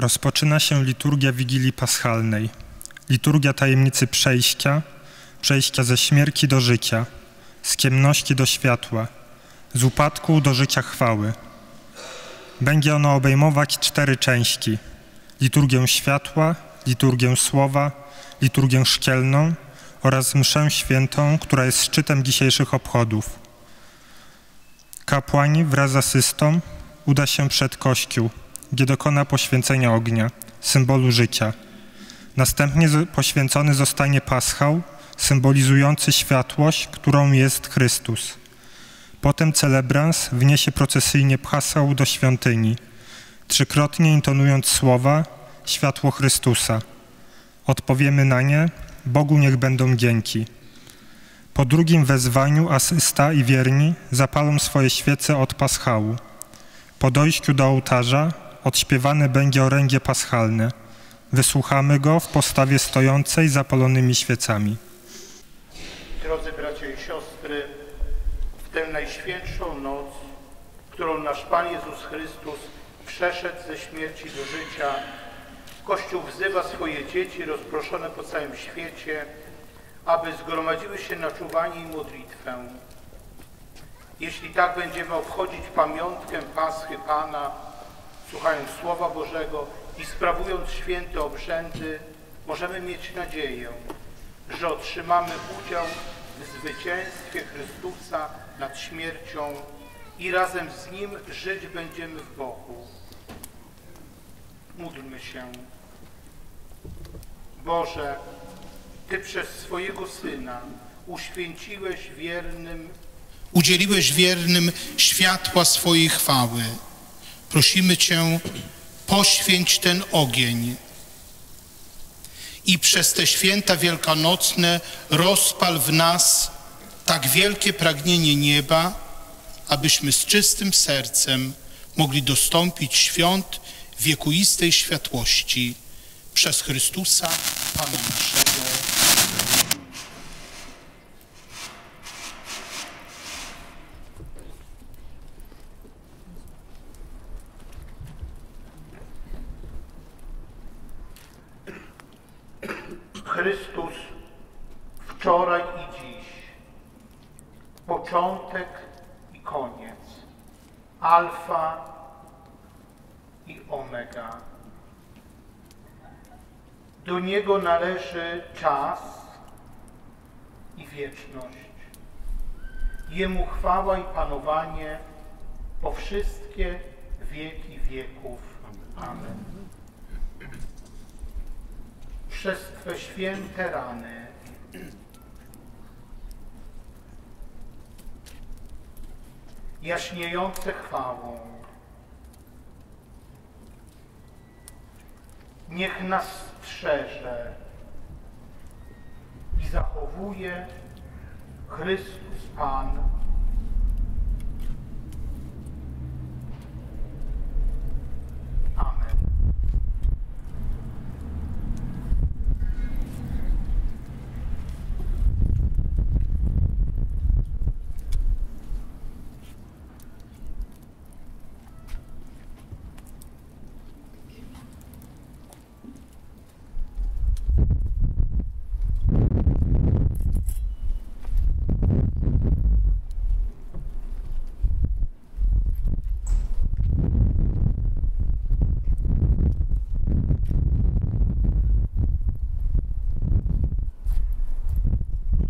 Rozpoczyna się liturgia Wigilii Paschalnej. Liturgia tajemnicy przejścia, przejścia ze śmierci do życia, z ciemności do światła, z upadku do życia chwały. Będzie ono obejmować cztery części: liturgię światła, liturgię słowa, liturgię szkielną oraz mszę świętą, która jest szczytem dzisiejszych obchodów. Kapłani wraz z asystą uda się przed Kościół, gdzie dokona poświęcenia ognia, symbolu życia. Następnie poświęcony zostanie paschał, symbolizujący światłość, którą jest Chrystus. Potem celebrans wniesie procesyjnie paschał do świątyni, trzykrotnie intonując słowa światło Chrystusa. Odpowiemy na nie, Bogu niech będą dzięki. Po drugim wezwaniu asysta i wierni zapalą swoje świece od paschału. Po dojściu do ołtarza odśpiewane będzie orędzie paschalne. Wysłuchamy go w postawie stojącej zapalonymi świecami. Drodzy bracia i siostry, w tę najświętszą noc, którą nasz Pan Jezus Chrystus przeszedł ze śmierci do życia, Kościół wzywa swoje dzieci rozproszone po całym świecie, aby zgromadziły się na czuwanie i modlitwę. Jeśli tak będziemy obchodzić pamiątkę Paschy Pana, słuchając Słowa Bożego i sprawując święte obrzędy, możemy mieć nadzieję, że otrzymamy udział w zwycięstwie Chrystusa nad śmiercią i razem z Nim żyć będziemy w Bogu. Módlmy się. Boże, Ty przez swojego Syna uświęciłeś wiernym, udzieliłeś wiernym światła swojej chwały. Prosimy Cię, poświęć ten ogień i przez te święta wielkanocne rozpal w nas tak wielkie pragnienie nieba, abyśmy z czystym sercem mogli dostąpić świąt wiekuistej światłości przez Chrystusa Pana naszego. Chrystus wczoraj i dziś, początek i koniec, alfa i omega. Do Niego należy czas i wieczność. Jemu chwała i panowanie po wszystkie wieki wieków. Amen. Przez Twe święte rany jaśniejące chwałą niech nas strzeże i zachowuje Chrystus Pan. Amen.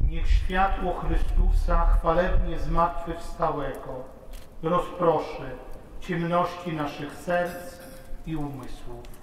Niech światło Chrystusa chwalebnie zmartwychwstałego rozproszy ciemności naszych serc i umysłów.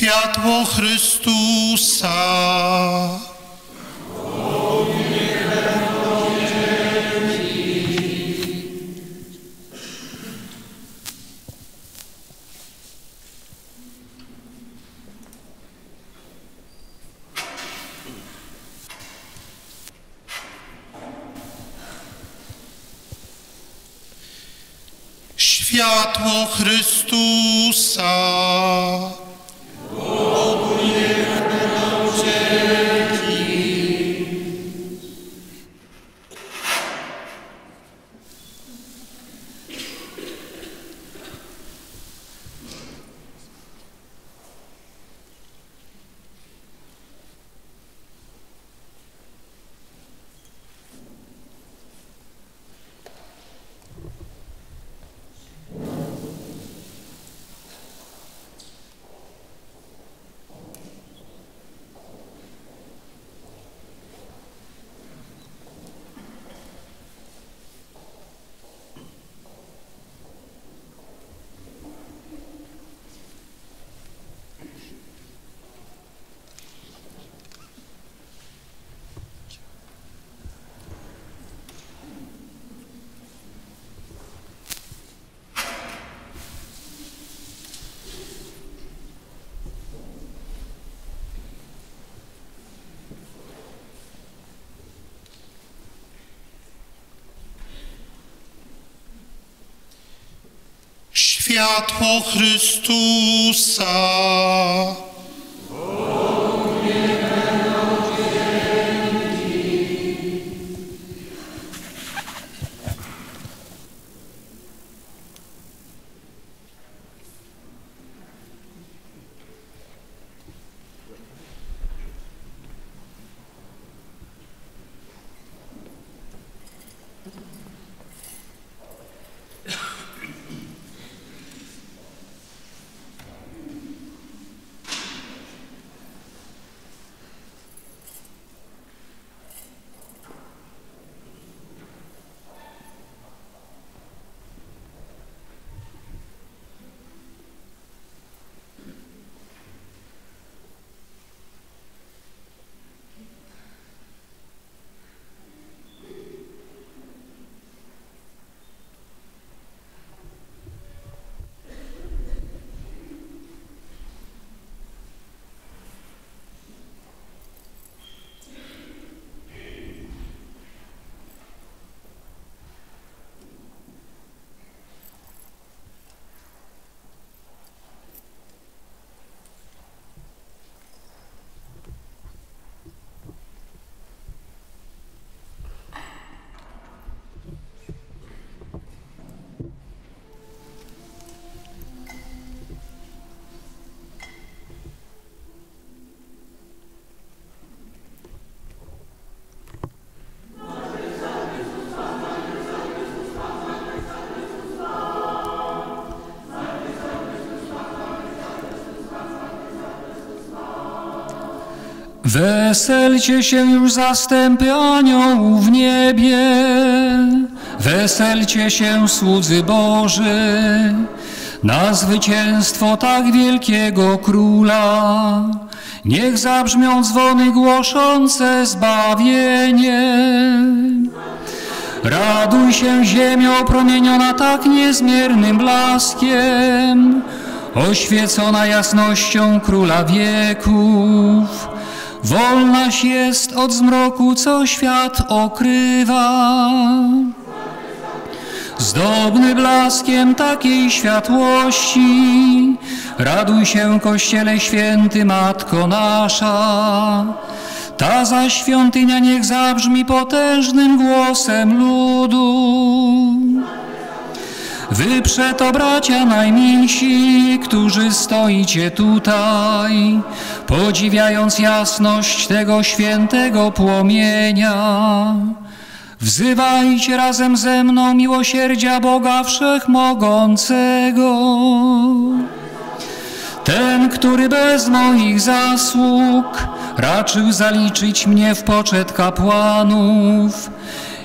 Światło Chrystusa. Światło Chrystusa. Światło Chrystusa. Weselcie się już zastępy aniołów w niebie, weselcie się słudzy Boży, na zwycięstwo tak wielkiego króla. Niech zabrzmią dzwony głoszące zbawienie. Raduj się ziemio promieniona tak niezmiernym blaskiem, oświecona jasnością króla wieków. Wolnaś jest od zmroku, co świat okrywa. Zdobny blaskiem takiej światłości, raduj się, Kościele Święty, Matko nasza. Ta zaś świątynia niech zabrzmi potężnym głosem ludu. Wy przeto, bracia najmilsi, którzy stoicie tutaj, podziwiając jasność tego świętego płomienia, wzywajcie razem ze mną miłosierdzia Boga Wszechmogącego. Ten, który bez moich zasług raczył zaliczyć mnie w poczet kapłanów,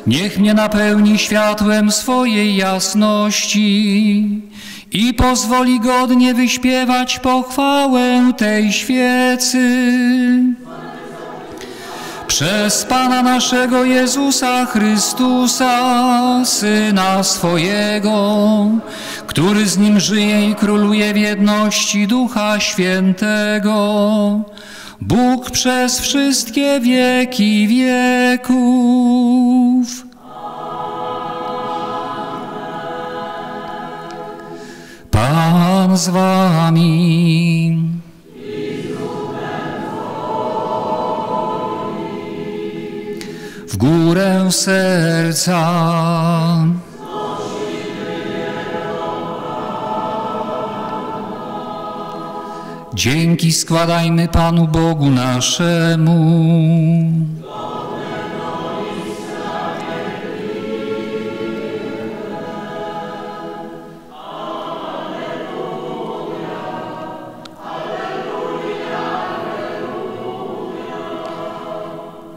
Niech mnie napełni światłem swojej jasności i pozwoli godnie wyśpiewać pochwałę tej świecy. Przez Pana naszego Jezusa Chrystusa, Syna swojego, który z Nim żyje i króluje w jedności Ducha Świętego, Bóg przez wszystkie wieki wieków. Pan z wami. W górę serca. Dzięki składajmy Panu Bogu naszemu.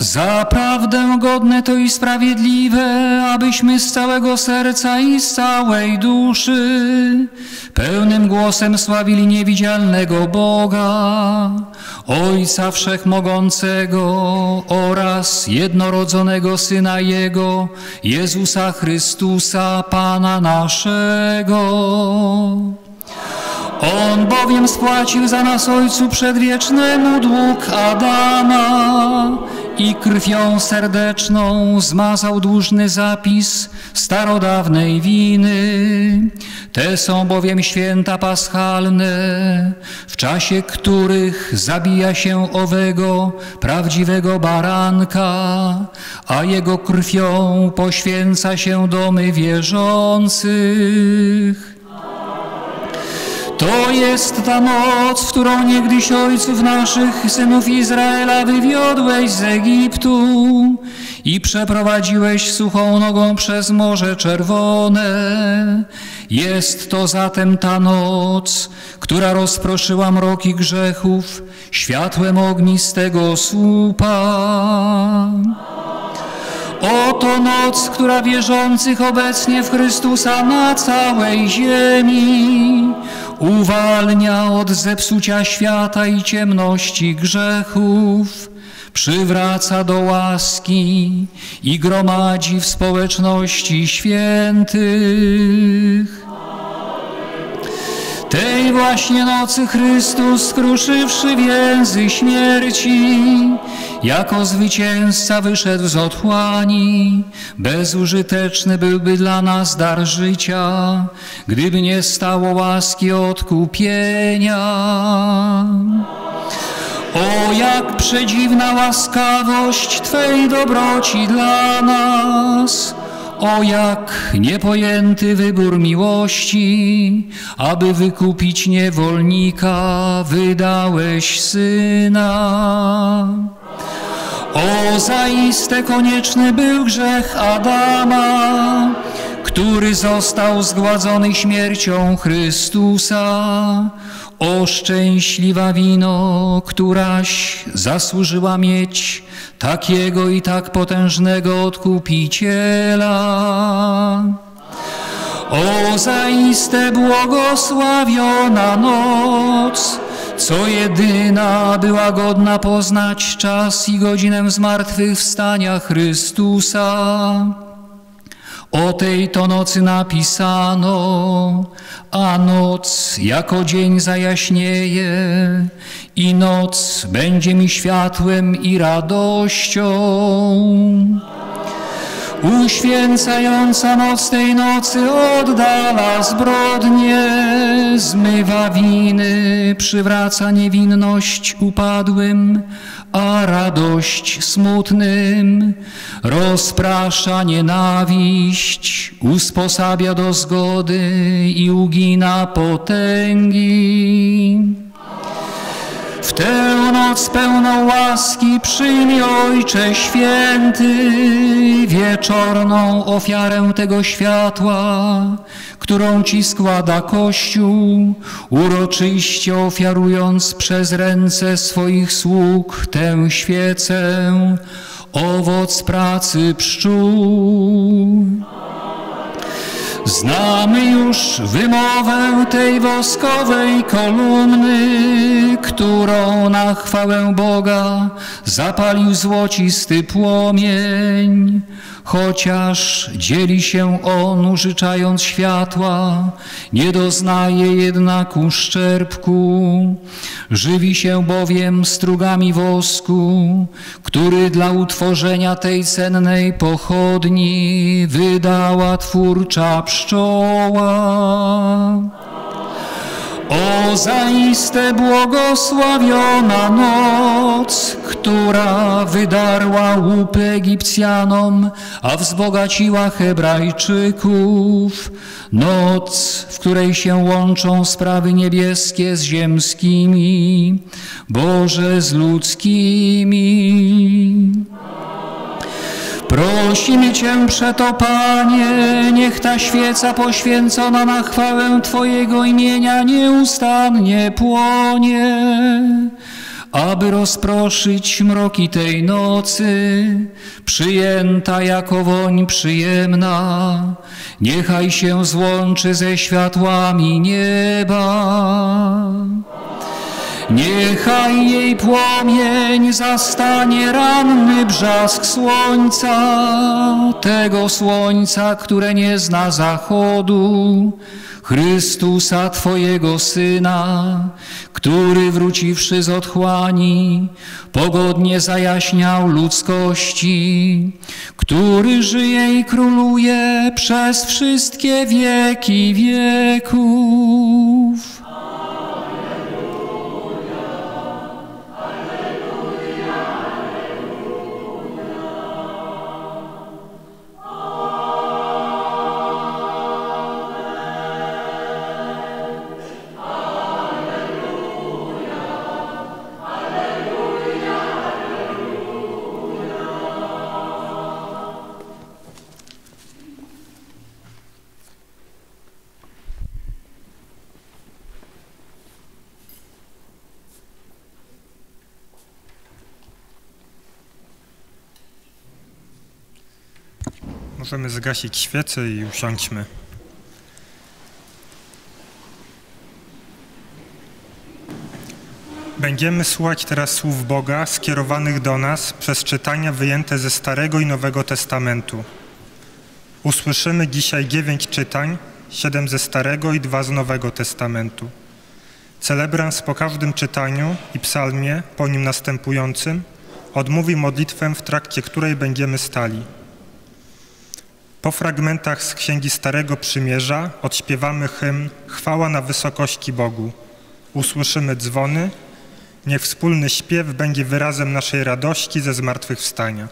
Zaprawdę godne to i sprawiedliwe, abyśmy z całego serca i z całej duszy pełnym głosem sławili niewidzialnego Boga, Ojca Wszechmogącego oraz jednorodzonego Syna Jego, Jezusa Chrystusa, Pana naszego. On bowiem spłacił za nas Ojcu przedwiecznemu dług Adama i krwią serdeczną zmazał dłużny zapis starodawnej winy. Te są bowiem święta paschalne, w czasie których zabija się owego prawdziwego baranka, a jego krwią poświęca się domy wierzących. To jest ta moc, którą niegdyś ojców naszych, synów Izraela, wywiodłeś z Egiptu i przeprowadziłeś suchą nogą przez Morze Czerwone. Jest to zatem ta noc, która rozproszyła mroki grzechów światłem ognistego słupa. Oto noc, która wierzących obecnie w Chrystusa na całej ziemi uwalnia od zepsucia świata i ciemności grzechów, przywraca do łaski i gromadzi w społeczności świętych. Tej właśnie nocy Chrystus, skruszywszy więzy śmierci, jako zwycięzca wyszedł z otchłani. Bezużyteczny byłby dla nas dar życia, gdyby nie stało łaski odkupienia. O, jak przedziwna łaskawość Twej dobroci dla nas! O jak niepojęty wybór miłości, aby wykupić niewolnika, wydałeś syna. O zaiste konieczny był grzech Adama, który został zgładzony śmiercią Chrystusa. O szczęśliwa wino, któraś zasłużyła mieć takiego i tak potężnego odkupiciela. O zaiste błogosławiona noc, co jedyna była godna poznać czas i godzinę zmartwychwstania Chrystusa. O tej to nocy napisano, a noc jako dzień zajaśnieje i noc będzie mi światłem i radością. Uświęcająca moc tej nocy oddala zbrodnie, zmywa winy, przywraca niewinność upadłym, a radość smutnym, rozprasza nienawiść, usposabia do zgody i ugina potęgi. W tę noc pełną łaski przyjmij Ojcze Święty wieczorną ofiarę tego światła, którą Ci składa Kościół, uroczyście ofiarując przez ręce swoich sług tę świecę, owoc pracy pszczół. Znamy już wymowę tej woskowej kolumny, którą na chwałę Boga zapalił złocisty płomień. Chociaż dzieli się on, użyczając światła, nie doznaje jednak uszczerbku. Żywi się bowiem strugami wosku, który dla utworzenia tej cennej pochodni wydała twórcza pszczoła. O zaiste błogosławiona noc, która wydarła łup Egipcjanom, a wzbogaciła Hebrajczyków. Noc, w której się łączą sprawy niebieskie z ziemskimi, Boże z ludzkimi. Prosimy Cię przeto, Panie, niech ta świeca poświęcona na chwałę Twojego imienia nieustannie płonie, aby rozproszyć mroki tej nocy, przyjęta jako woń przyjemna, niechaj się złączy ze światłami nieba. Niechaj jej płomień zastanie ranny brzask słońca, tego słońca, które nie zna zachodu, Chrystusa Twojego Syna, który wróciwszy z otchłani, pogodnie zajaśniał ludzkości, który żyje i króluje przez wszystkie wieki wieków. Możemy zgasić świecę i usiądźmy. Będziemy słuchać teraz słów Boga skierowanych do nas przez czytania wyjęte ze Starego i Nowego Testamentu. Usłyszymy dzisiaj dziewięć czytań, siedem ze Starego i dwa z Nowego Testamentu. Celebrans po każdym czytaniu i psalmie po nim następującym odmówi modlitwę, w trakcie której będziemy stali. Po fragmentach z Księgi Starego Przymierza odśpiewamy hymn Chwała na wysokości Bogu. Usłyszymy dzwony. Niech wspólny śpiew będzie wyrazem naszej radości ze zmartwychwstania.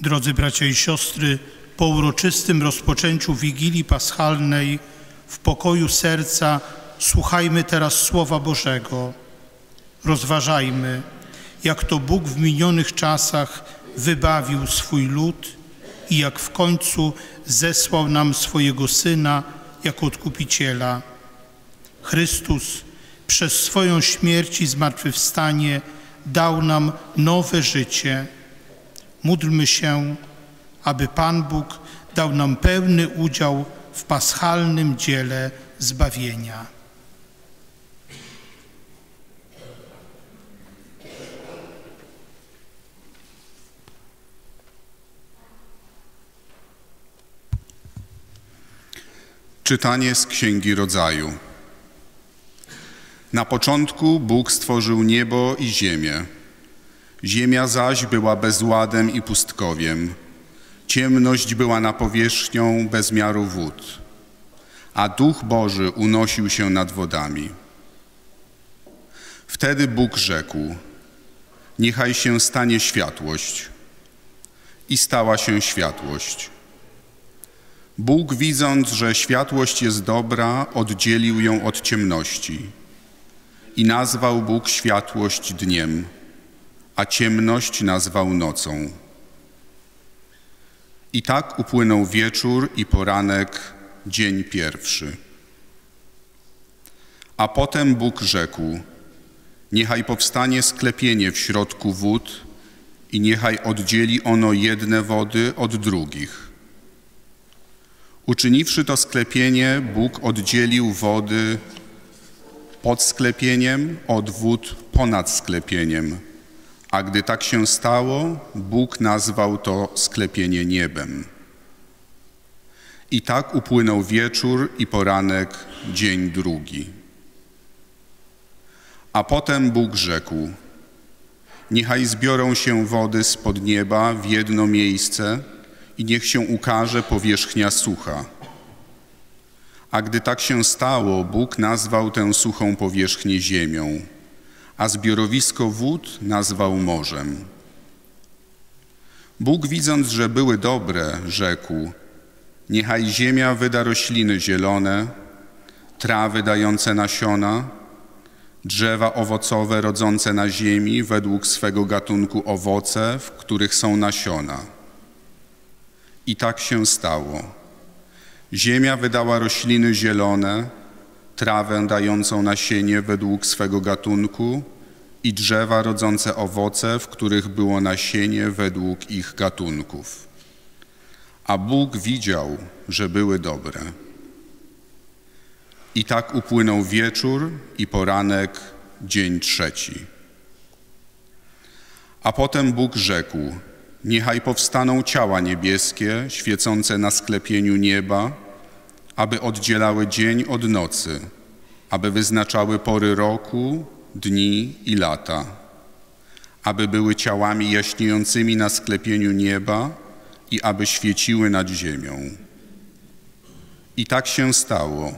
Drodzy bracia i siostry, po uroczystym rozpoczęciu Wigilii Paschalnej w pokoju serca słuchajmy teraz Słowa Bożego. Rozważajmy, jak to Bóg w minionych czasach wybawił swój lud i jak w końcu zesłał nam swojego Syna jako Odkupiciela. Chrystus przez swoją śmierć i zmartwychwstanie dał nam nowe życie. Módlmy się, aby Pan Bóg dał nam pełny udział w paschalnym dziele zbawienia. Czytanie z Księgi Rodzaju. Na początku Bóg stworzył niebo i ziemię. Ziemia zaś była bezładem i pustkowiem. Ciemność była na powierzchnią bez miaru wód, a Duch Boży unosił się nad wodami. Wtedy Bóg rzekł: Niechaj się stanie światłość. I stała się światłość. Bóg, widząc, że światłość jest dobra, oddzielił ją od ciemności. I nazwał Bóg światłość dniem, a ciemność nazwał nocą. I tak upłynął wieczór i poranek, dzień pierwszy. A potem Bóg rzekł: Niechaj powstanie sklepienie w środku wód i niechaj oddzieli ono jedne wody od drugich. Uczyniwszy to sklepienie, Bóg oddzielił wody pod sklepieniem od wód ponad sklepieniem. A gdy tak się stało, Bóg nazwał to sklepienie niebem. I tak upłynął wieczór i poranek, dzień drugi. A potem Bóg rzekł: Niechaj zbiorą się wody spod nieba w jedno miejsce i niech się ukaże powierzchnia sucha. A gdy tak się stało, Bóg nazwał tę suchą powierzchnię ziemią, a zbiorowisko wód nazwał morzem. Bóg widząc, że były dobre, rzekł: Niechaj ziemia wyda rośliny zielone, trawy dające nasiona, drzewa owocowe rodzące na ziemi według swego gatunku owoce, w których są nasiona. I tak się stało. Ziemia wydała rośliny zielone, trawę dającą nasienie według swego gatunku i drzewa rodzące owoce, w których było nasienie według ich gatunków. A Bóg widział, że były dobre. I tak upłynął wieczór i poranek, dzień trzeci. A potem Bóg rzekł: Niechaj powstaną ciała niebieskie, świecące na sklepieniu nieba, aby oddzielały dzień od nocy, aby wyznaczały pory roku, dni i lata, aby były ciałami jaśniejącymi na sklepieniu nieba i aby świeciły nad ziemią. I tak się stało.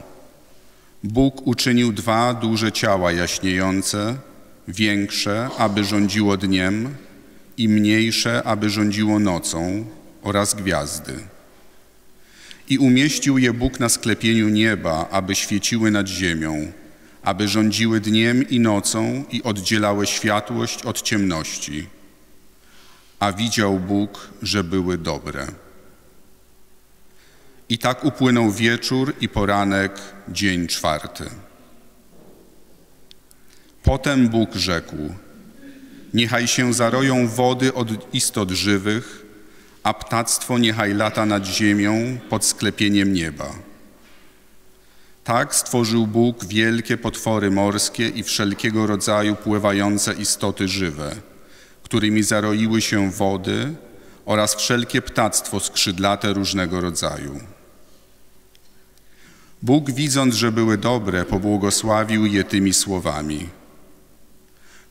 Bóg uczynił dwa duże ciała jaśniejące, większe, aby rządziło dniem, i mniejsze, aby rządziło nocą, oraz gwiazdy. I umieścił je Bóg na sklepieniu nieba, aby świeciły nad ziemią, aby rządziły dniem i nocą i oddzielały światłość od ciemności. A widział Bóg, że były dobre. I tak upłynął wieczór i poranek, dzień czwarty. Potem Bóg rzekł: Niechaj się zaroją wody od istot żywych, a ptactwo niechaj lata nad ziemią pod sklepieniem nieba. Tak stworzył Bóg wielkie potwory morskie i wszelkiego rodzaju pływające istoty żywe, którymi zaroiły się wody oraz wszelkie ptactwo skrzydlate różnego rodzaju. Bóg, widząc, że były dobre, pobłogosławił je tymi słowami –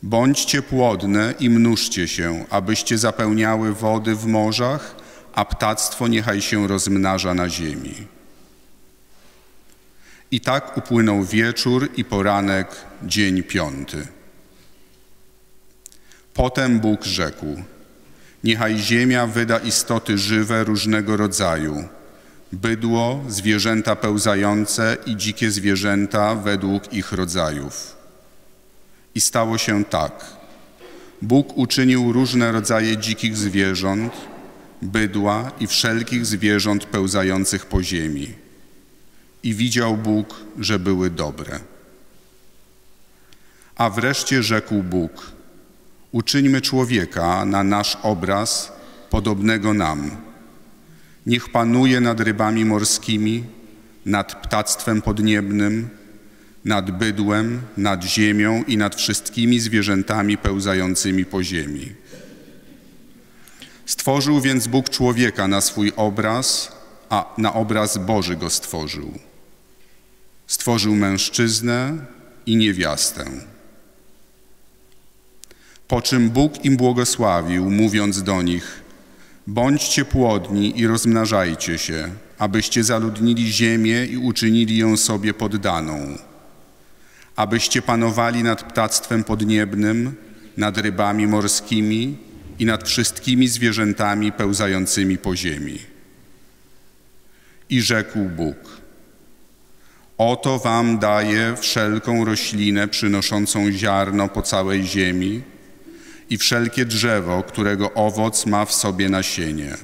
Bądźcie płodne i mnóżcie się, abyście zapełniały wody w morzach, a ptactwo niechaj się rozmnaża na ziemi. I tak upłynął wieczór i poranek, dzień piąty. Potem Bóg rzekł: Niechaj ziemia wyda istoty żywe różnego rodzaju, bydło, zwierzęta pełzające i dzikie zwierzęta według ich rodzajów i stało się tak. Bóg uczynił różne rodzaje dzikich zwierząt, bydła i wszelkich zwierząt pełzających po ziemi. I widział Bóg, że były dobre. A wreszcie rzekł Bóg: Uczyńmy człowieka na nasz obraz, podobnego nam. Niech panuje nad rybami morskimi, nad ptactwem podniebnym, nad bydłem, nad ziemią i nad wszystkimi zwierzętami pełzającymi po ziemi. Stworzył więc Bóg człowieka na swój obraz, a na obraz Boży go stworzył. Stworzył mężczyznę i niewiastę. Po czym Bóg im błogosławił, mówiąc do nich: Bądźcie płodni i rozmnażajcie się, abyście zaludnili ziemię i uczynili ją sobie poddaną abyście panowali nad ptactwem podniebnym, nad rybami morskimi i nad wszystkimi zwierzętami pełzającymi po ziemi. I rzekł Bóg: Oto wam daję wszelką roślinę przynoszącą ziarno po całej ziemi i wszelkie drzewo, którego owoc ma w sobie nasienie.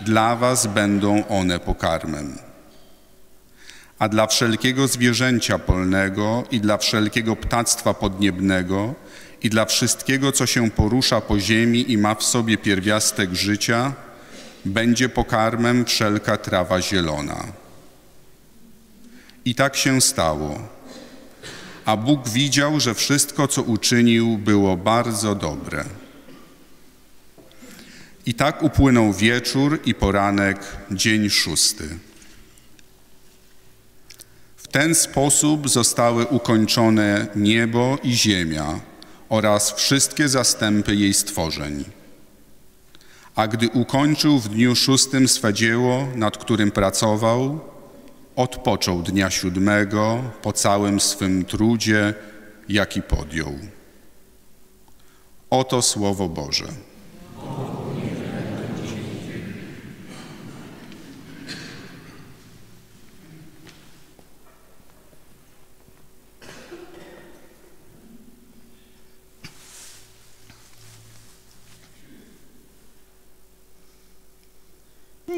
Dla was będą one pokarmem a dla wszelkiego zwierzęcia polnego i dla wszelkiego ptactwa podniebnego i dla wszystkiego, co się porusza po ziemi i ma w sobie pierwiastek życia, będzie pokarmem wszelka trawa zielona. I tak się stało. A Bóg widział, że wszystko, co uczynił, było bardzo dobre. I tak upłynął wieczór i poranek, dzień szósty. W ten sposób zostały ukończone niebo i ziemia oraz wszystkie zastępy jej stworzeń. A gdy ukończył w dniu szóstym swe dzieło, nad którym pracował, odpoczął dnia siódmego po całym swym trudzie, jaki podjął. Oto Słowo Boże. Niech stąpi duch Twój i odnowi ziemię. Niech stąpi duch Twój i odnowi ziemię.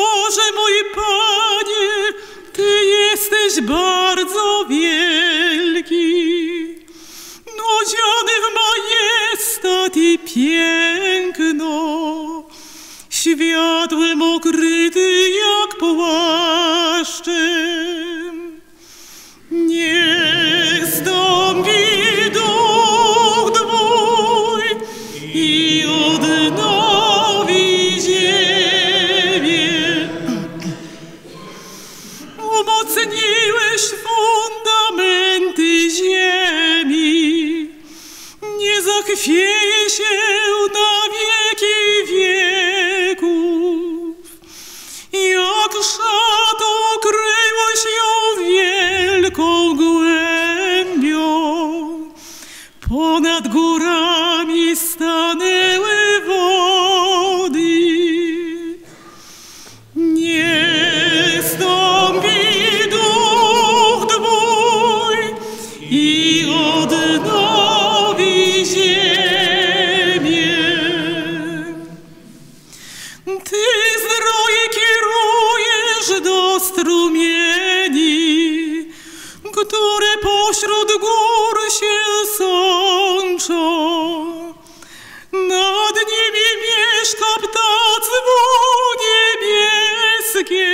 Boże mój Panie, Ty jesteś bardzo wielki, nudziony w majestat i piękno, światłem okryty jak płaszczem. Niech ziemi, nie zachwieje się na wieki wieków. Jak szatą okryłeś ją wielką strumieni, które pośród gór się sączą. Nad nimi mieszka ptactwo niebieskie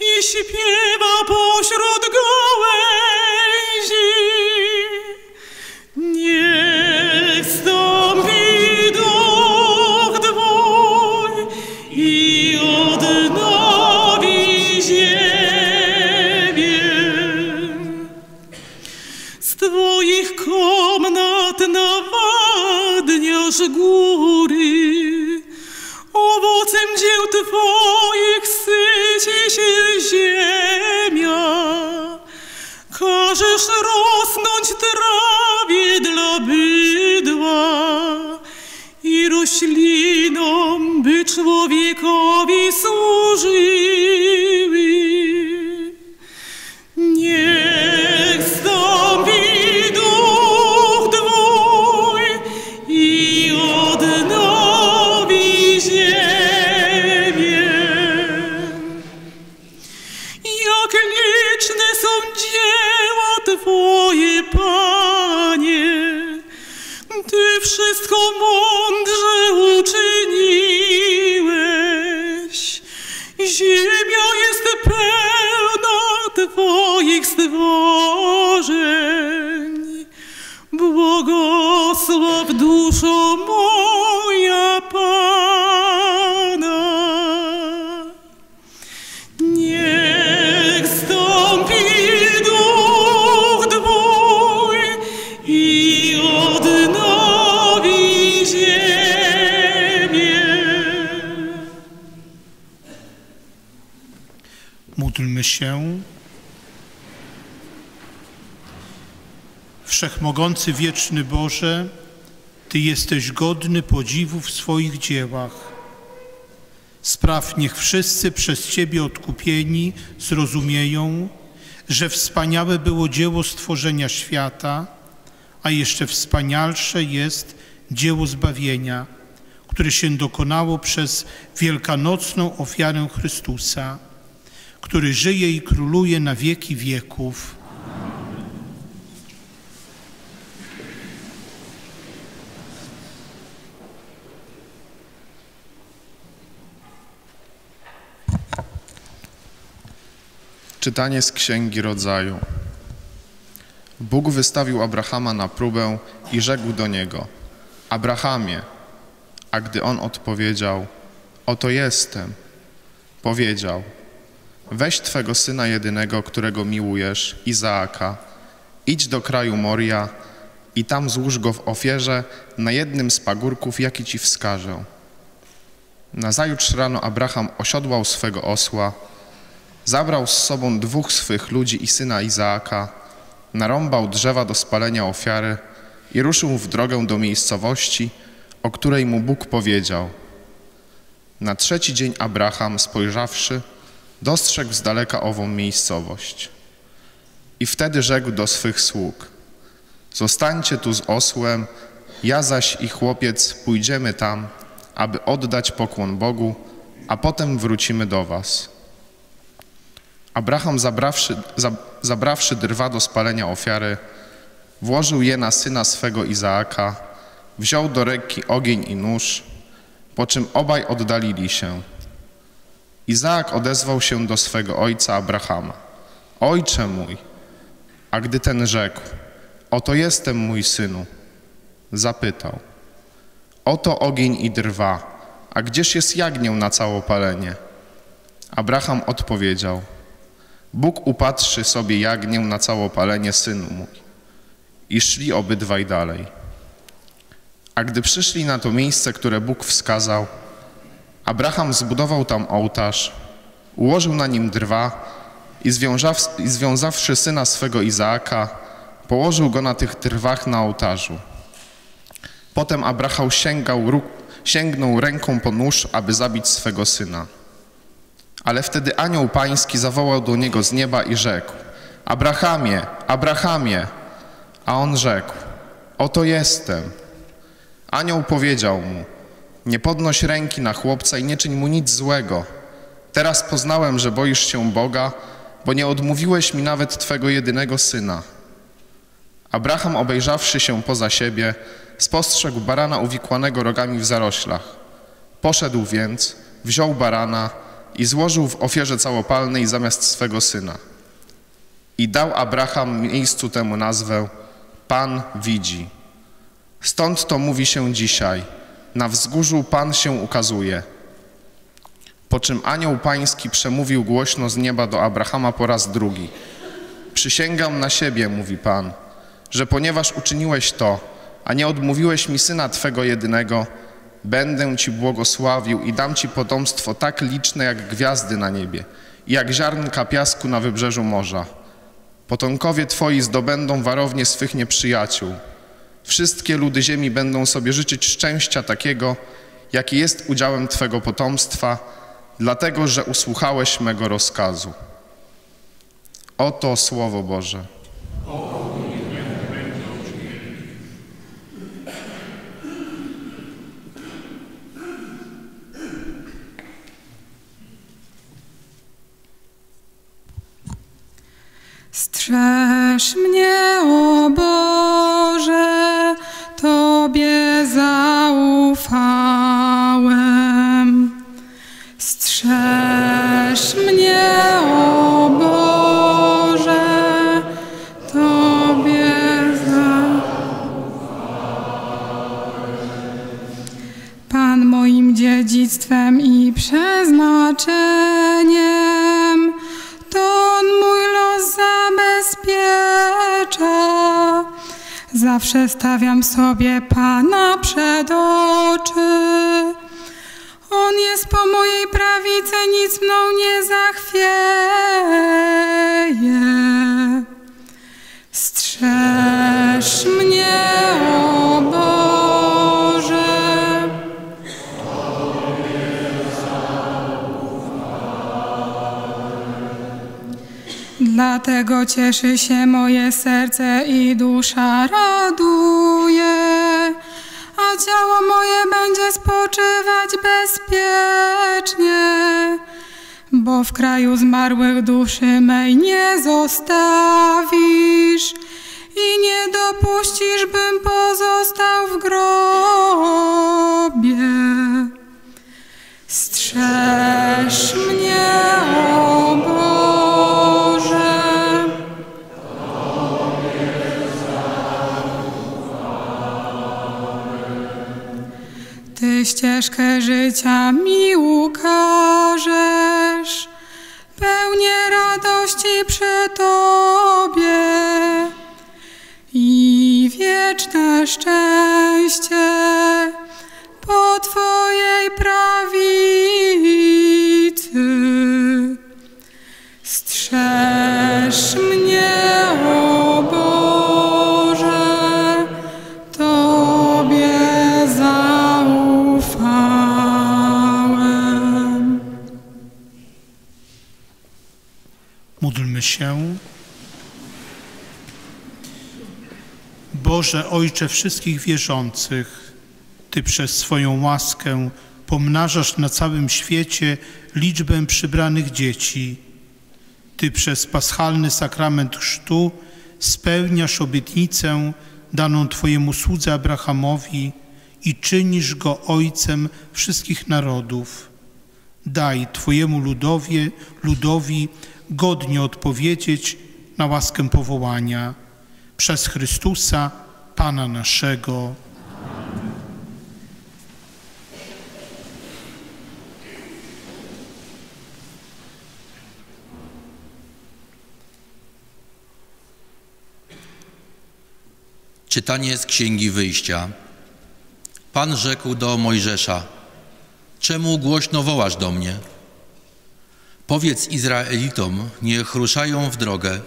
i śpiewa pośród gałęzi. Nawadniasz góry, owocem dzieł Twoich syci się ziemia. Każesz rosnąć trawie dla bydła i roślinom, by człowiekowi służyły. Módlmy się. Wszechmogący wieczny Boże, Ty jesteś godny podziwu w swoich dziełach. Spraw niech wszyscy przez Ciebie odkupieni zrozumieją, że wspaniałe było dzieło stworzenia świata, a jeszcze wspanialsze jest dzieło zbawienia, które się dokonało przez wielkanocną ofiarę Chrystusa, który żyje i króluje na wieki wieków. Czytanie z Księgi Rodzaju. Bóg wystawił Abrahama na próbę i rzekł do niego: Abrahamie. A gdy on odpowiedział: Oto jestem, powiedział: Weź twego syna jedynego, którego miłujesz, Izaaka, idź do kraju Moria i tam złóż go w ofierze na jednym z pagórków, jaki ci wskażę. Nazajutrz rano Abraham osiodłał swego osła Zabrał z sobą dwóch swych ludzi i syna Izaaka, narąbał drzewa do spalenia ofiary i ruszył w drogę do miejscowości, o której mu Bóg powiedział. Na trzeci dzień Abraham, spojrzawszy, dostrzegł z daleka ową miejscowość. I wtedy rzekł do swych sług: Zostańcie tu z osłem, ja zaś i chłopiec pójdziemy tam, aby oddać pokłon Bogu, a potem wrócimy do was. Abraham, zabrawszy, zabrawszy drwa do spalenia ofiary, włożył je na syna swego Izaaka, wziął do ręki ogień i nóż, po czym obaj oddalili się. Izaak odezwał się do swego ojca Abrahama. Ojcze mój, a gdy ten rzekł, oto jestem mój synu, zapytał, oto ogień i drwa, a gdzież jest jagnię na całopalenie? Abraham odpowiedział, Bóg upatrzy sobie jagnię na całopalenie synu mój. I szli obydwaj dalej. A gdy przyszli na to miejsce, które Bóg wskazał, Abraham zbudował tam ołtarz, ułożył na nim drwa i, związaw, i związawszy syna swego Izaaka, położył go na tych drwach na ołtarzu. Potem Abraham sięgał, sięgnął ręką po nóż, aby zabić swego syna. Ale wtedy anioł pański zawołał do niego z nieba i rzekł: Abrahamie, Abrahamie! A on rzekł: Oto jestem. Anioł powiedział mu: Nie podnoś ręki na chłopca i nie czyń mu nic złego. Teraz poznałem, że boisz się Boga, bo nie odmówiłeś mi nawet twego jedynego syna. Abraham, obejrzawszy się poza siebie, spostrzegł barana uwikłanego rogami w zaroślach. Poszedł więc, wziął barana, i złożył w ofierze całopalnej zamiast swego syna. I dał Abraham miejscu temu nazwę Pan widzi. Stąd to mówi się dzisiaj, na wzgórzu Pan się ukazuje. Po czym anioł pański przemówił głośno z nieba do Abrahama po raz drugi. Przysięgam na siebie, mówi Pan, że ponieważ uczyniłeś to, a nie odmówiłeś mi syna Twego jedynego, Będę Ci błogosławił i dam Ci potomstwo tak liczne jak gwiazdy na niebie i jak ziarnka piasku na wybrzeżu morza. Potomkowie Twoi zdobędą warownie swych nieprzyjaciół. Wszystkie ludy ziemi będą sobie życzyć szczęścia takiego, jaki jest udziałem Twego potomstwa, dlatego że usłuchałeś mego rozkazu. Oto Słowo Boże. Strzeż mnie, o Boże, Tobie zaufałem. Strzeż mnie, o Boże, Tobie zaufałem. Pan moim dziedzictwem i przeznaczeniem, zawsze stawiam sobie Pana przed oczy. On jest po mojej prawicy, nic mną nie zachwieje. Strzeż mnie, o Boże. Dlatego cieszy się moje serce i dusza raduje, a ciało moje będzie spoczywać bezpiecznie, bo w kraju zmarłych duszy mej nie zostawisz i nie dopuścisz, bym pozostał w grobie. Strzeż mnie, o Boże. Ścieżkę życia mi ukażesz, pełnię radości przy Tobie i wieczne szczęście po Twojej prawicy. Strzeż mnie, o Boże, Módlmy się. Boże Ojcze wszystkich wierzących, Ty przez swoją łaskę pomnażasz na całym świecie liczbę przybranych dzieci. Ty przez paschalny sakrament chrztu spełniasz obietnicę daną Twojemu słudze Abrahamowi i czynisz go ojcem wszystkich narodów. Daj Twojemu ludowie, ludowi godnie odpowiedzieć na łaskę powołania przez Chrystusa, Pana naszego. Czytanie z Księgi Wyjścia. Pan rzekł do Mojżesza: Czemu głośno wołasz do mnie? Powiedz Izraelitom, niech ruszają w drogę.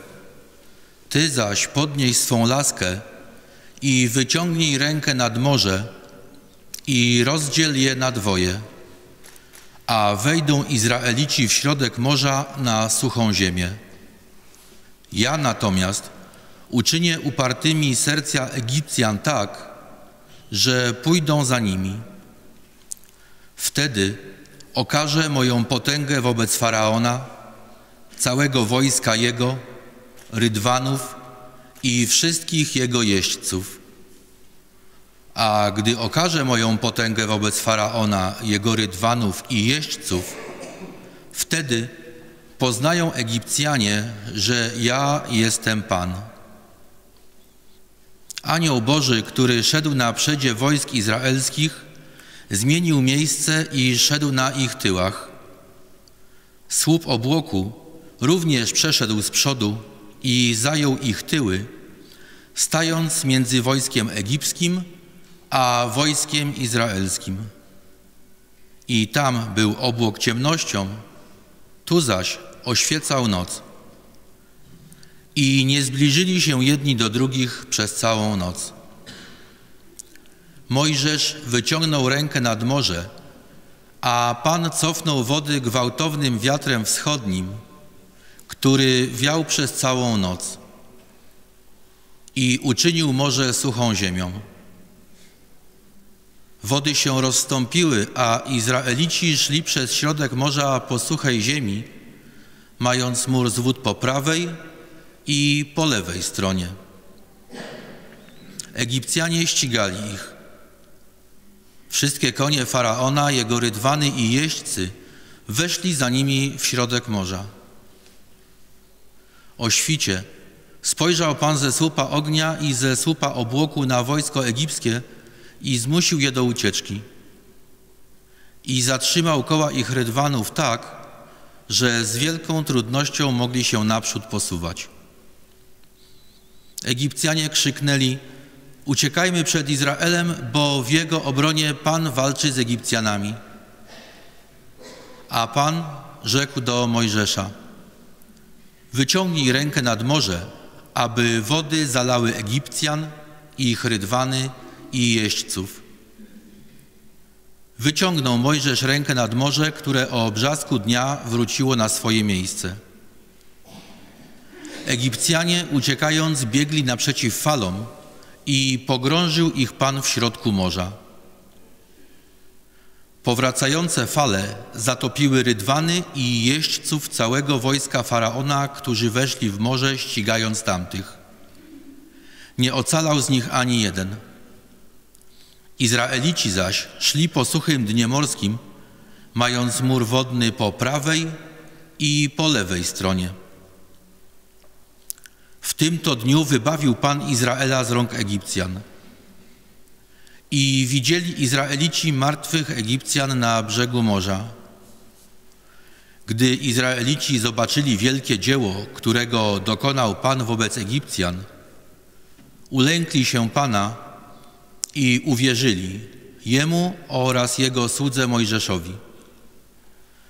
Ty zaś podnieś swą laskę i wyciągnij rękę nad morze i rozdziel je na dwoje, a wejdą Izraelici w środek morza na suchą ziemię. Ja natomiast uczynię upartymi serca Egipcjan tak, że pójdą za nimi. Wtedy okażę moją potęgę wobec Faraona, całego wojska jego, rydwanów i wszystkich jego jeźdźców. A gdy okażę moją potęgę wobec Faraona, jego rydwanów i jeźdźców, wtedy poznają Egipcjanie, że ja jestem Pan. Anioł Boży, który szedł na przedzie wojsk izraelskich, zmienił miejsce i szedł na ich tyłach. Słup obłoku również przeszedł z przodu i zajął ich tyły, stając między wojskiem egipskim a wojskiem izraelskim. I tam był obłok ciemnością, tu zaś oświecał noc. I nie zbliżyli się jedni do drugich przez całą noc. Mojżesz wyciągnął rękę nad morze, a Pan cofnął wody gwałtownym wiatrem wschodnim, który wiał przez całą noc i uczynił morze suchą ziemią. Wody się rozstąpiły, a Izraelici szli przez środek morza po suchej ziemi, mając mur z wód po prawej i po lewej stronie. Egipcjanie ścigali ich. Wszystkie konie faraona, jego rydwany i jeźdźcy weszli za nimi w środek morza. O świcie spojrzał Pan ze słupa ognia i ze słupa obłoku na wojsko egipskie i zmusił je do ucieczki. I zatrzymał koła ich rydwanów tak, że z wielką trudnością mogli się naprzód posuwać. Egipcjanie krzyknęli: Uciekajmy przed Izraelem, bo w jego obronie Pan walczy z Egipcjanami. A Pan rzekł do Mojżesza: Wyciągnij rękę nad morze, aby wody zalały Egipcjan, ich rydwany i jeźdźców. Wyciągnął Mojżesz rękę nad morze, które o brzasku dnia wróciło na swoje miejsce. Egipcjanie uciekając biegli naprzeciw falom i pogrążył ich Pan w środku morza. Powracające fale zatopiły rydwany i jeźdźców całego wojska Faraona, którzy weszli w morze ścigając tamtych. Nie ocalał z nich ani jeden. Izraelici zaś szli po suchym dnie morskim, mając mur wodny po prawej i po lewej stronie. W tym to dniu wybawił Pan Izraela z rąk Egipcjan. I widzieli Izraelici martwych Egipcjan na brzegu morza. Gdy Izraelici zobaczyli wielkie dzieło, którego dokonał Pan wobec Egipcjan, ulękli się Pana i uwierzyli Jemu oraz Jego słudze Mojżeszowi.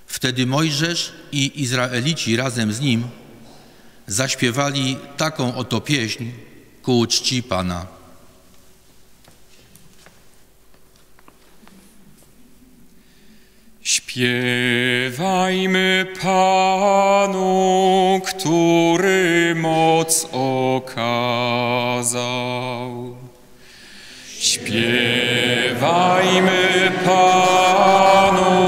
Wtedy Mojżesz i Izraelici razem z nim zaśpiewali taką oto pieśń ku czci Pana. Śpiewajmy Panu, który moc okazał. Śpiewajmy Panu,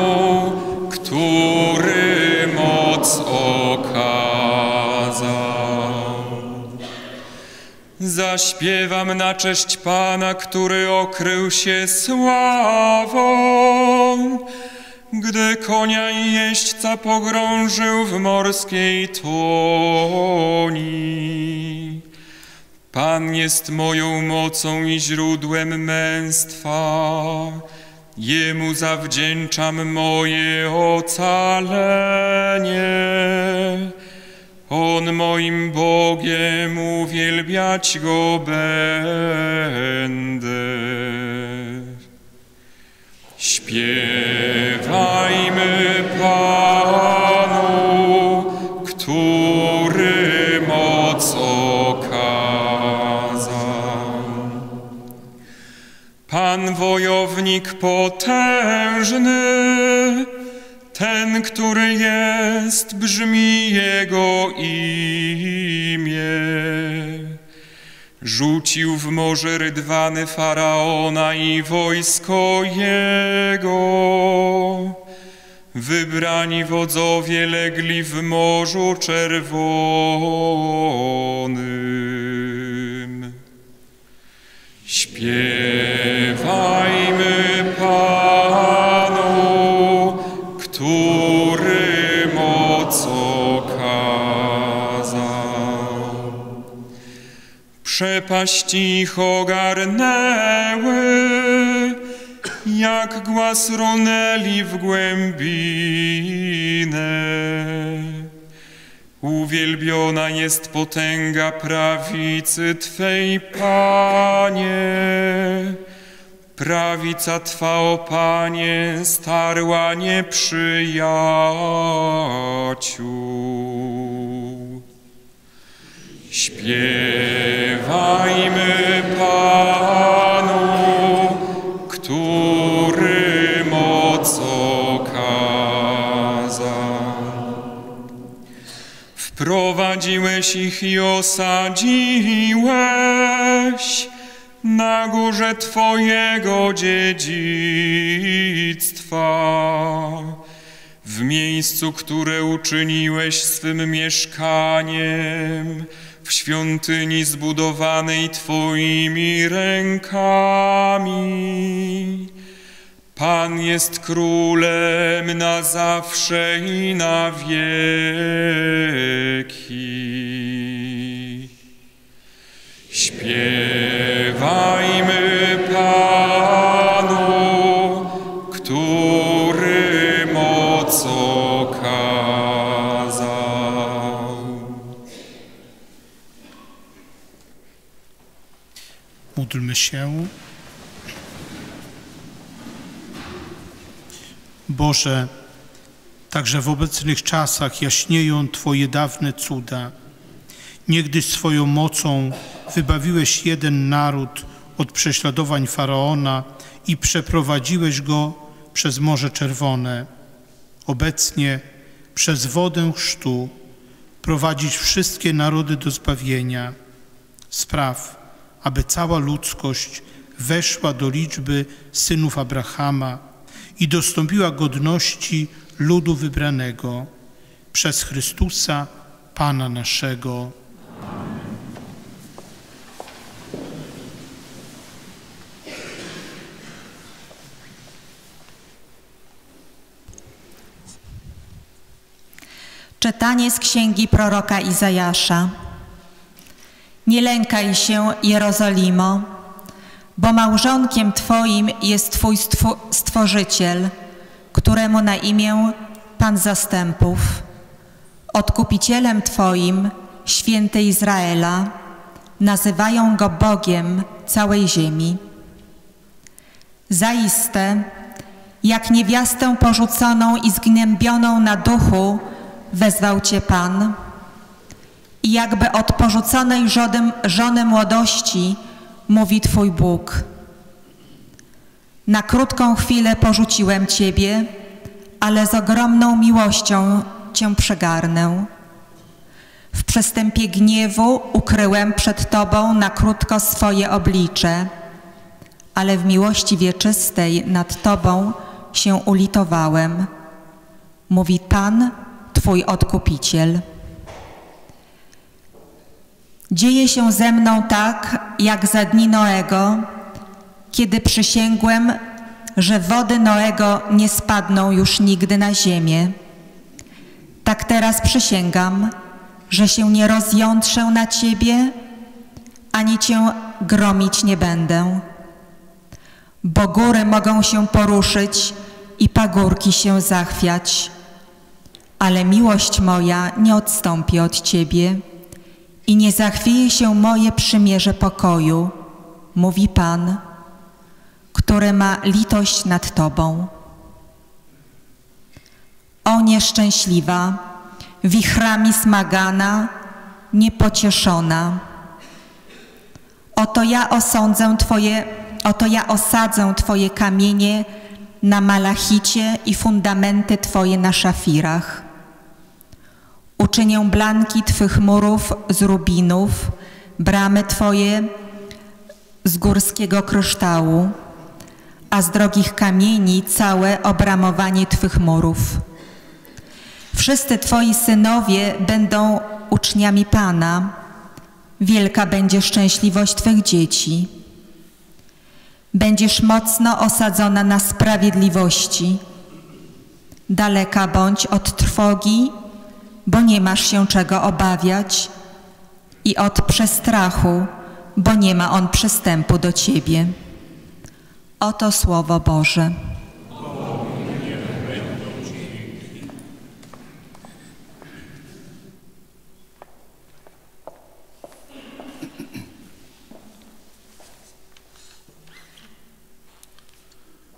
Zaśpiewam na cześć Pana, który okrył się sławą, gdy konia i jeźdźca pogrążył w morskiej toni. Pan jest moją mocą i źródłem męstwa. Jemu zawdzięczam moje ocalenie. On moim Bogiem uwielbiać Go będę. Śpiewajmy Panu, który moc okazał. Pan wojownik potężny, ten, który jest, brzmi Jego imię. Rzucił w morze rydwany Faraona i wojsko jego. Wybrani wodzowie legli w Morzu Czerwonym. Śpiewajmy Panu, Przepaści ich ogarnęły, jak głaz runęli w głębinę. Uwielbiona jest potęga prawicy Twej, Panie. Prawica Twa, o Panie, starła nieprzyjaciół. Śpiewajmy Panu, który moc okazał. Wprowadziłeś ich i osadziłeś na górze Twojego dziedzictwa, w miejscu, które uczyniłeś swym mieszkaniem, w świątyni zbudowanej Twoimi rękami. Pan jest królem na zawsze i na wieki. Śpiewajmy Panu, Módlmy się. Boże, także w obecnych czasach jaśnieją Twoje dawne cuda. Niegdyś swoją mocą wybawiłeś jeden naród od prześladowań Faraona i przeprowadziłeś go przez Morze Czerwone. Obecnie przez wodę chrztu prowadzić wszystkie narody do zbawienia. Spraw, aby cała ludzkość weszła do liczby synów Abrahama i dostąpiła godności ludu wybranego przez Chrystusa, Pana naszego. Czytanie z księgi proroka Izajasza. Nie lękaj się, Jerozolimo, bo małżonkiem Twoim jest Twój stwo Stworzyciel, któremu na imię Pan Zastępów. Odkupicielem Twoim, święty Izraela, nazywają Go Bogiem całej ziemi. Zaiste, jak niewiastę porzuconą i zgnębioną na duchu, wezwał Cię Pan i jakby od porzuconej żony, żony młodości mówi Twój Bóg. Na krótką chwilę porzuciłem Ciebie, ale z ogromną miłością Cię przegarnę. W przestępie gniewu ukryłem przed Tobą na krótko swoje oblicze, ale w miłości wieczystej nad Tobą się ulitowałem. Mówi Pan, Twój Odkupiciel. Dzieje się ze mną tak, jak za dni Noego, kiedy przysięgłem, że wody Noego nie spadną już nigdy na ziemię. Tak teraz przysięgam, że się nie rozjątrzę na Ciebie, ani Cię gromić nie będę. Bo góry mogą się poruszyć i pagórki się zachwiać, ale miłość moja nie odstąpi od Ciebie i nie zachwieje się moje przymierze pokoju, mówi Pan, który ma litość nad Tobą. O nieszczęśliwa, wichrami smagana, niepocieszona. Oto ja osądzę Twoje, oto ja osadzę Twoje kamienie na malachicie i fundamenty Twoje na szafirach. Uczynię blanki Twych murów z rubinów, bramy Twoje z górskiego kryształu, a z drogich kamieni całe obramowanie Twych murów. Wszyscy Twoi synowie będą uczniami Pana, wielka będzie szczęśliwość Twych dzieci. Będziesz mocno osadzona na sprawiedliwości. Daleka bądź od trwogi bo nie masz się czego obawiać, i od przestrachu, bo nie ma on przystępu do ciebie. Oto Słowo Boże.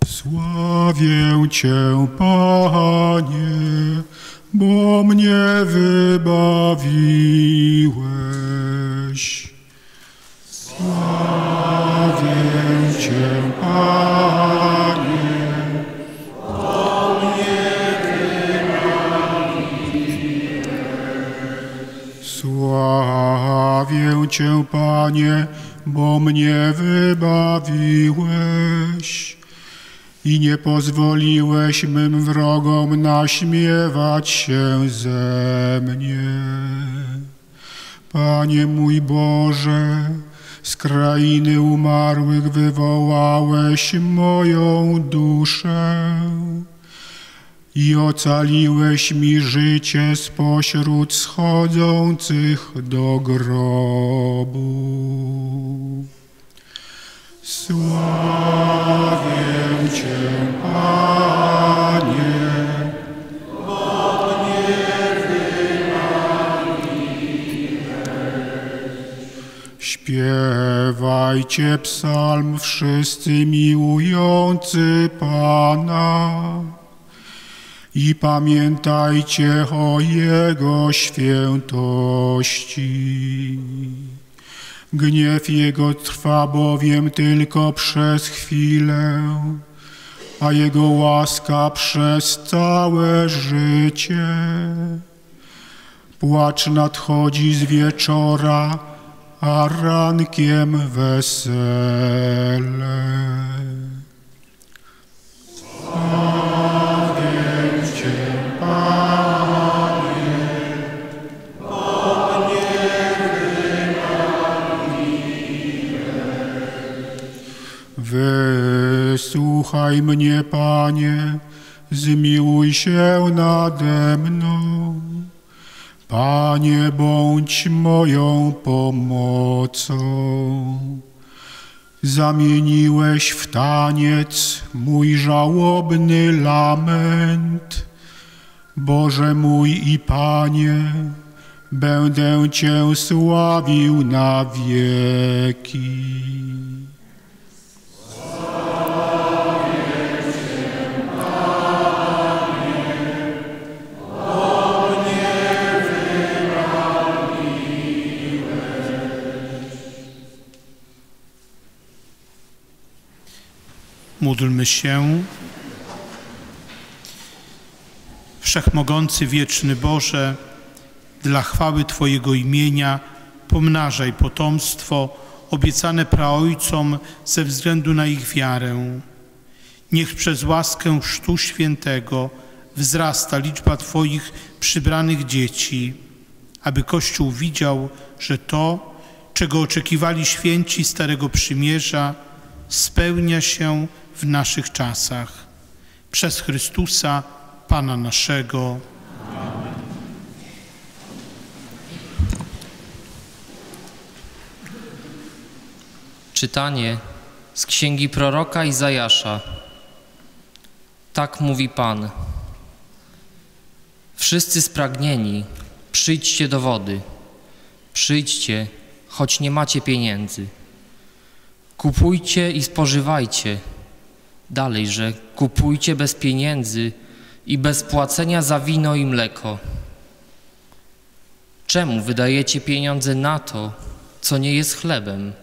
Sławię Cię, Panie, mnie wybawiłeś. I nie pozwoliłeś mym wrogom naśmiewać się ze mnie. Panie mój Boże, z krainy umarłych wywołałeś moją duszę i ocaliłeś mi życie spośród schodzących do grobu. Sławię Śpiewajcie psalm wszyscy miłujący Pana i pamiętajcie o Jego świętości. Gniew Jego trwa bowiem tylko przez chwilę, a Jego łaska przez całe życie. Płacz nadchodzi z wieczora, a rankiem wesele. Sławię Wysłuchaj mnie, Panie, zmiłuj się nade mną. Panie, bądź moją pomocą. Zamieniłeś w taniec mój żałobny lament. Boże mój i Panie, będę Cię sławił na wieki. Módlmy się. Wszechmogący wieczny Boże, dla chwały Twojego imienia pomnażaj potomstwo obiecane praojcom ze względu na ich wiarę. Niech przez łaskę Chrztu Świętego wzrasta liczba Twoich przybranych dzieci, aby Kościół widział, że to, czego oczekiwali święci Starego Przymierza, spełnia się w naszych czasach. Przez Chrystusa, Pana naszego. Czytanie z księgi proroka Izajasza. Tak mówi Pan. Wszyscy spragnieni, przyjdźcie do wody. Przyjdźcie, choć nie macie pieniędzy. Kupujcie i spożywajcie. Dalej, że kupujcie bez pieniędzy i bez płacenia za wino i mleko. Czemu wydajecie pieniądze na to, co nie jest chlebem,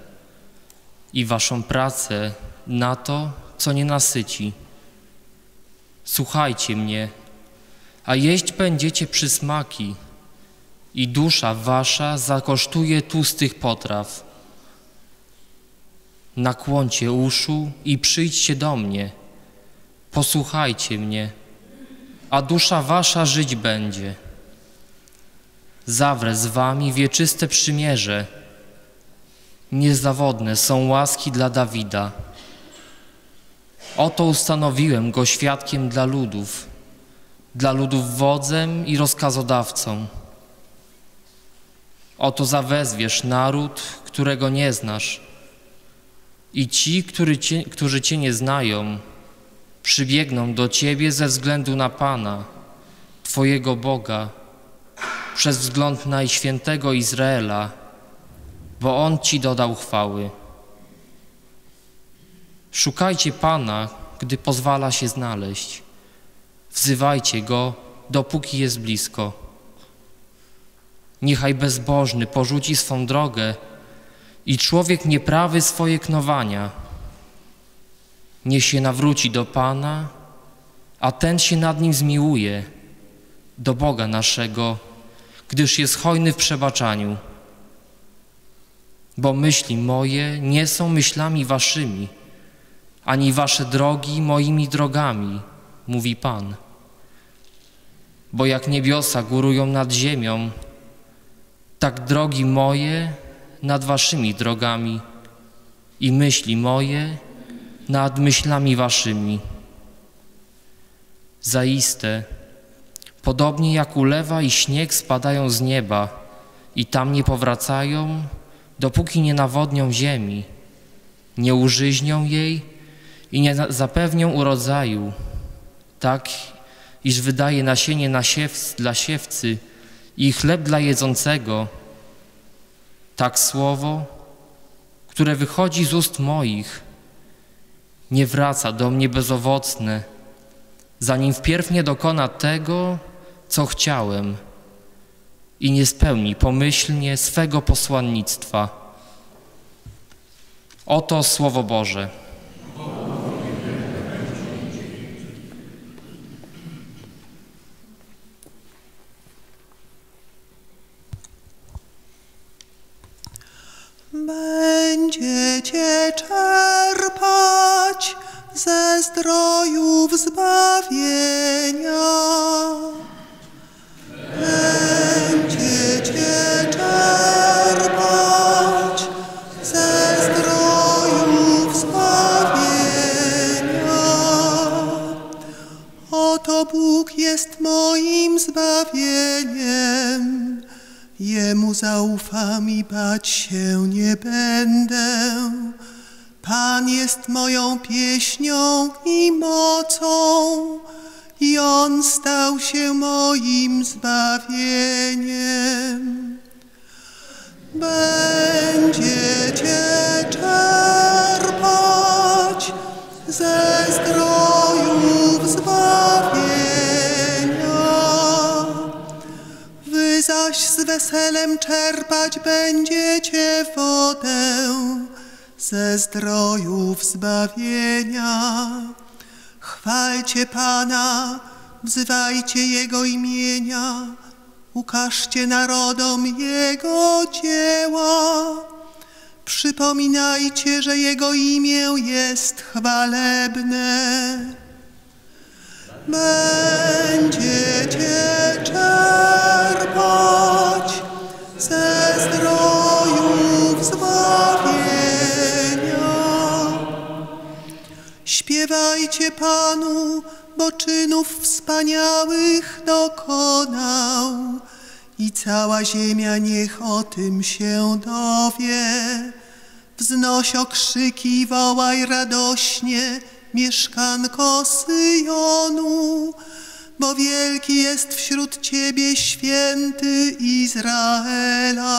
i waszą pracę na to, co nie nasyci? Słuchajcie mnie, a jeść będziecie przysmaki, i dusza wasza zakosztuje tłustych potraw. Nakłoncie uszu i przyjdźcie do mnie. Posłuchajcie mnie, a dusza wasza żyć będzie. Zawrę z wami wieczyste przymierze. Niezawodne są łaski dla Dawida. Oto ustanowiłem go świadkiem dla ludów, dla ludów wodzem i rozkazodawcą. Oto zawezwiesz naród, którego nie znasz i ci, który cię, którzy Cię nie znają, przybiegną do Ciebie ze względu na Pana, Twojego Boga, przez wzgląd na świętego Izraela, bo On Ci dodał chwały. Szukajcie Pana, gdy pozwala się znaleźć. Wzywajcie Go, dopóki jest blisko. Niechaj bezbożny porzuci swą drogę, i człowiek nieprawy swoje knowania. Niech się nawróci do Pana, a ten się nad nim zmiłuje, do Boga naszego, gdyż jest hojny w przebaczaniu. Bo myśli moje nie są myślami waszymi, ani wasze drogi moimi drogami, mówi Pan. Bo jak niebiosa górują nad ziemią, tak drogi moje nad waszymi drogami i myśli moje nad myślami waszymi. Zaiste, podobnie jak ulewa i śnieg spadają z nieba i tam nie powracają, dopóki nie nawodnią ziemi, nie użyźnią jej i nie zapewnią urodzaju, tak iż wydaje nasienie na siew, dla siewcy i chleb dla jedzącego, tak słowo, które wychodzi z ust moich, nie wraca do mnie bezowocne, zanim wpierw nie dokona tego, co chciałem i nie spełni pomyślnie swego posłannictwa. Oto Słowo Boże. Będziecie czerpać ze zdrojów zbawienia. Będziecie czerpać ze zdrojów zbawienia. Oto Bóg jest moim zbawieniem. Jemu zaufam i bać się nie będę. Pan jest moją pieśnią i mocą, i On stał się moim zbawieniem. Będziecie czerpać ze zdrojów zbawienia. Zaś z weselem czerpać będziecie wodę ze zdrojów zbawienia. Chwalcie Pana, wzywajcie Jego imienia, ukażcie narodom Jego dzieła. Przypominajcie, że Jego imię jest chwalebne. Śpiewajcie Panu, bo czynów wspaniałych dokonał i cała ziemia niech o tym się dowie. Wznoś okrzyki, wołaj radośnie, mieszkanko Syjonu, bo wielki jest wśród Ciebie święty Izraela.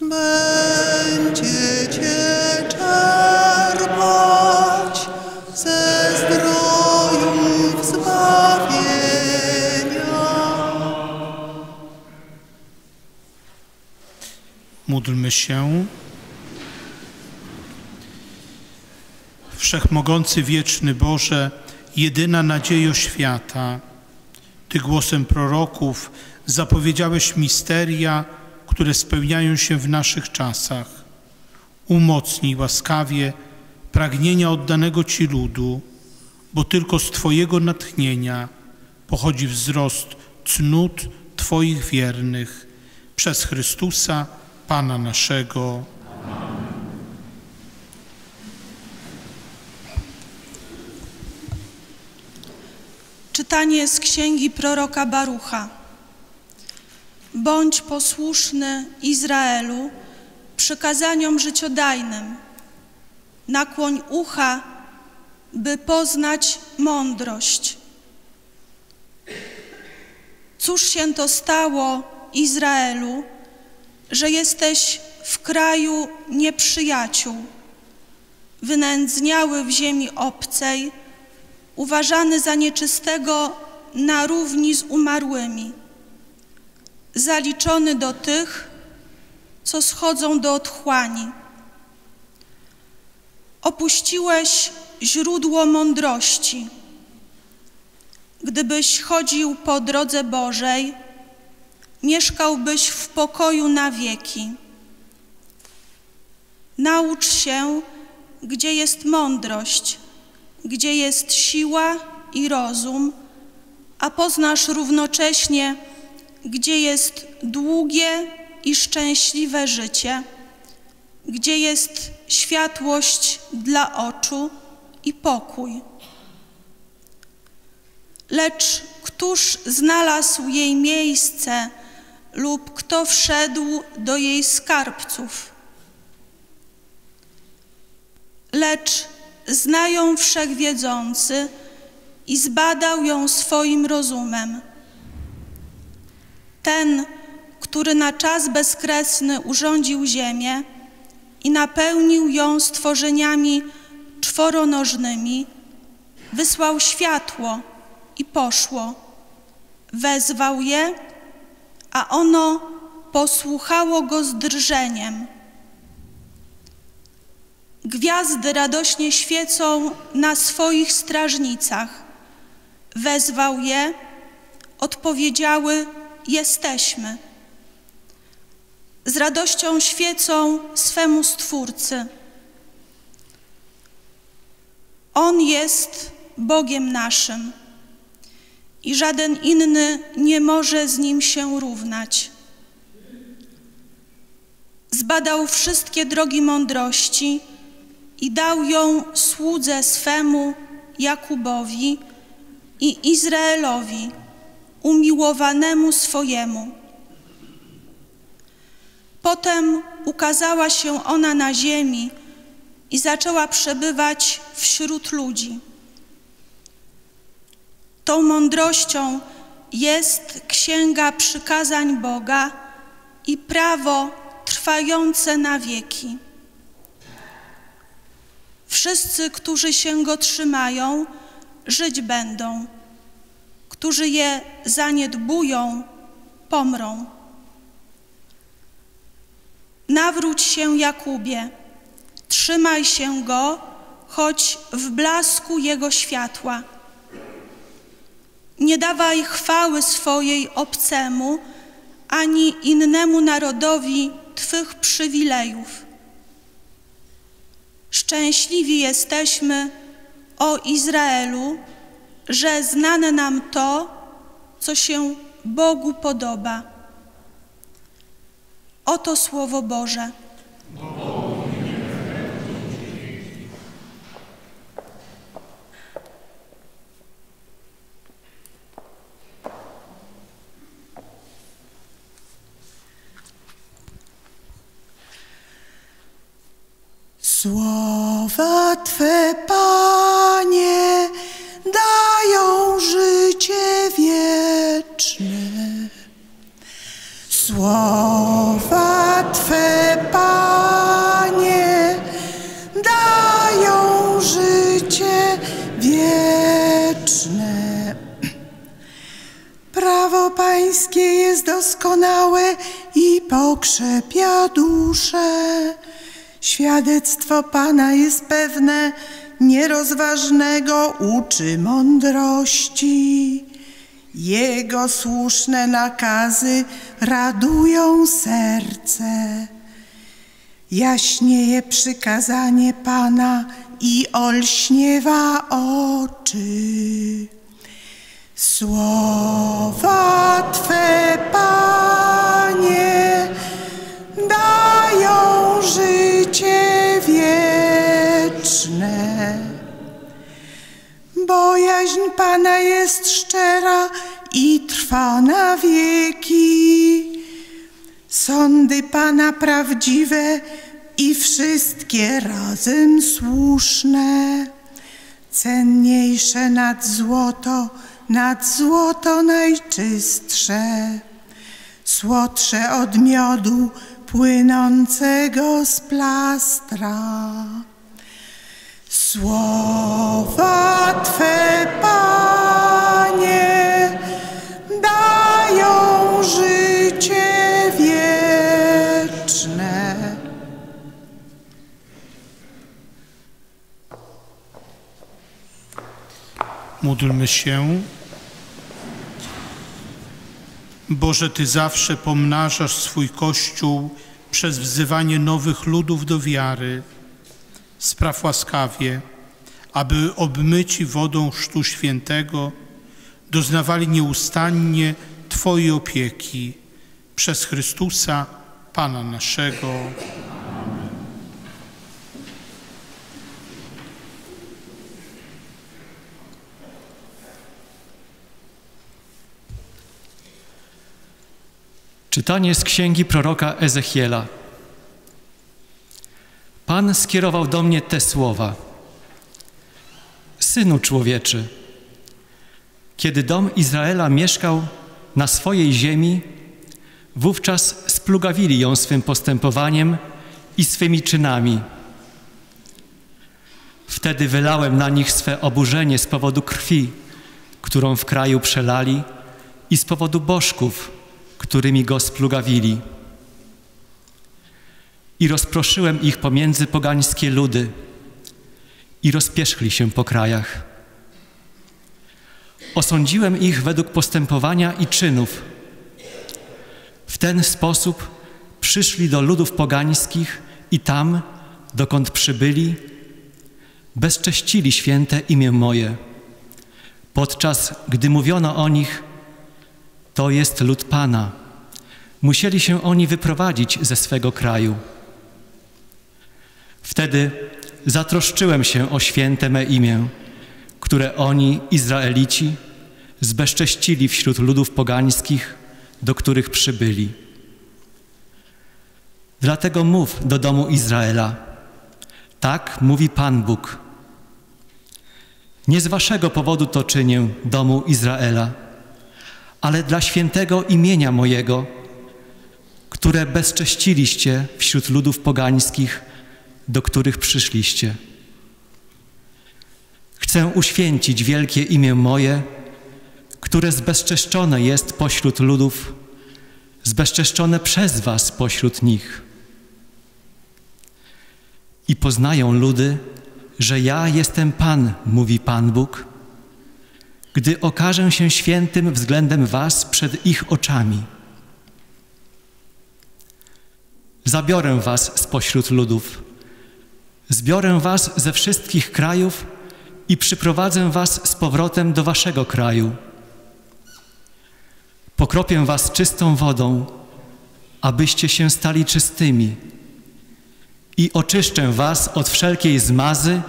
Będziecie czerpać ze zdrojów zbawienia. Módlmy się. Wszechmogący wieczny Boże, jedyna nadziejo świata, Ty głosem proroków zapowiedziałeś misteria, które spełniają się w naszych czasach. Umocnij łaskawie pragnienia oddanego Ci ludu, bo tylko z Twojego natchnienia pochodzi wzrost cnót Twoich wiernych przez Chrystusa, Pana naszego. Czytanie z księgi proroka Barucha. Bądź posłuszny Izraelu przykazaniom życiodajnym. Nakłoń ucha, by poznać mądrość. Cóż się to stało, Izraelu, że jesteś w kraju nieprzyjaciół, wynędzniały w ziemi obcej, uważany za nieczystego na równi z umarłymi, zaliczony do tych, co schodzą do otchłani. Opuściłeś źródło mądrości. Gdybyś chodził po drodze Bożej, mieszkałbyś w pokoju na wieki. Naucz się, gdzie jest mądrość, gdzie jest siła i rozum, a poznasz równocześnie, gdzie jest długie i szczęśliwe życie, gdzie jest światłość dla oczu i pokój. Lecz któż znalazł jej miejsce lub kto wszedł do jej skarbców? Lecz znają wszechwiedzący i zbadał ją swoim rozumem. Ten, który na czas bezkresny urządził ziemię i napełnił ją stworzeniami czworonożnymi, wysłał światło i poszło. Wezwał je, a ono posłuchało go z drżeniem. Gwiazdy radośnie świecą na swoich strażnicach. Wezwał je, odpowiedziały: Jesteśmy. Z radością świecą swemu Stwórcy. On jest Bogiem naszym i żaden inny nie może z Nim się równać. Zbadał wszystkie drogi mądrości i dał ją słudze swemu Jakubowi i Izraelowi, umiłowanemu swojemu. Potem ukazała się ona na ziemi i zaczęła przebywać wśród ludzi. Tą mądrością jest księga przykazań Boga i prawo trwające na wieki. Wszyscy, którzy się go trzymają, żyć będą. Którzy je zaniedbują, pomrą. Nawróć się, Jakubie, trzymaj się go, choć w blasku jego światła. Nie dawaj chwały swojej obcemu, ani innemu narodowi Twych przywilejów. Szczęśliwi jesteśmy, o Izraelu, że znane nam to, co się Bogu podoba. Oto Słowo Boże. Słowa Twe, Panie, dają życie wieczne. Słowa Twe, Panie, dają życie wieczne. Prawo Pańskie jest doskonałe i pokrzepia duszę. Świadectwo Pana jest pewne, nierozważnego uczy mądrości. Jego słuszne nakazy radują serce. Jaśnieje przykazanie Pana i olśniewa oczy. Słowa Twe, Panie, życie wieczne. Bojaźń Pana jest szczera i trwa na wieki. Sądy Pana prawdziwe i wszystkie razem słuszne. Cenniejsze nad złoto, nad złoto najczystsze. Słodsze od miodu płynącego z plastra. Słowa Twe, Panie, dają życie wieczne. Módlmy się. Boże, Ty zawsze pomnażasz swój Kościół przez wzywanie nowych ludów do wiary. Spraw łaskawie, aby obmyci wodą Chrztu Świętego doznawali nieustannie Twojej opieki przez Chrystusa, Pana naszego. Czytanie z księgi proroka Ezechiela. Pan skierował do mnie te słowa. Synu człowieczy, kiedy dom Izraela mieszkał na swojej ziemi, wówczas splugawili ją swym postępowaniem i swymi czynami. Wtedy wylałem na nich swe oburzenie z powodu krwi, którą w kraju przelali i z powodu bożków, którymi go splugawili. I rozproszyłem ich pomiędzy pogańskie ludy i rozpierzchli się po krajach. Osądziłem ich według postępowania i czynów. W ten sposób przyszli do ludów pogańskich i tam, dokąd przybyli, bezcześcili święte imię moje, podczas gdy mówiono o nich, to jest lud Pana. Musieli się oni wyprowadzić ze swego kraju. Wtedy zatroszczyłem się o święte me imię, które oni, Izraelici, zbezcześcili wśród ludów pogańskich, do których przybyli. Dlatego mów do domu Izraela. Tak mówi Pan Bóg. Nie z waszego powodu to czynię, domu Izraela, ale dla świętego imienia mojego, które bezcześciliście wśród ludów pogańskich, do których przyszliście. Chcę uświęcić wielkie imię moje, które zbezczeszczone jest pośród ludów, zbezczeszczone przez was pośród nich. I poznają ludy, że ja jestem Pan, mówi Pan Bóg, gdy okażę się świętym względem was przed ich oczami. Zabiorę was spośród ludów, zbiorę was ze wszystkich krajów i przyprowadzę was z powrotem do waszego kraju. Pokropię was czystą wodą, abyście się stali czystymi i oczyszczę was od wszelkiej zmazy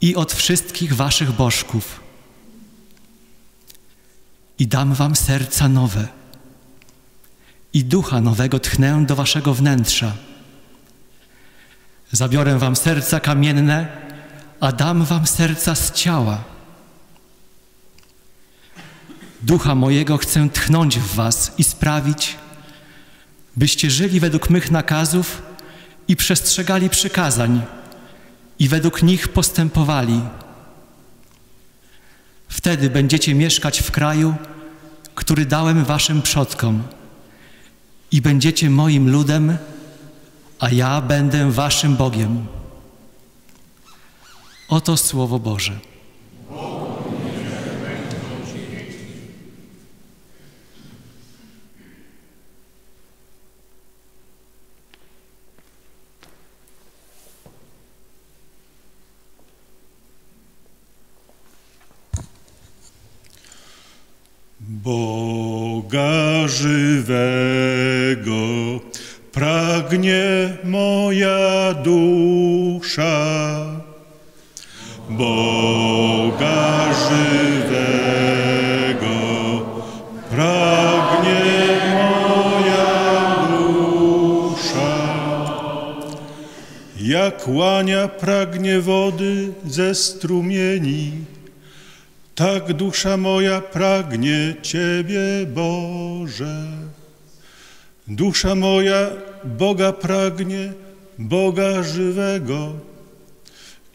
i od wszystkich waszych bożków. I dam wam serca nowe i ducha nowego tchnę do waszego wnętrza. Zabiorę wam serca kamienne, a dam wam serca z ciała. Ducha mojego chcę tchnąć w was i sprawić, byście żyli według mych nakazów i przestrzegali przykazań i według nich postępowali. Wtedy będziecie mieszkać w kraju, który dałem waszym przodkom i będziecie moim ludem, a ja będę waszym Bogiem. Oto Słowo Boże. Boga żywego pragnie moja dusza. Boga żywego pragnie moja dusza. Jak łania pragnie wody ze strumieni, tak dusza moja pragnie Ciebie, Boże. Dusza moja Boga pragnie, Boga żywego.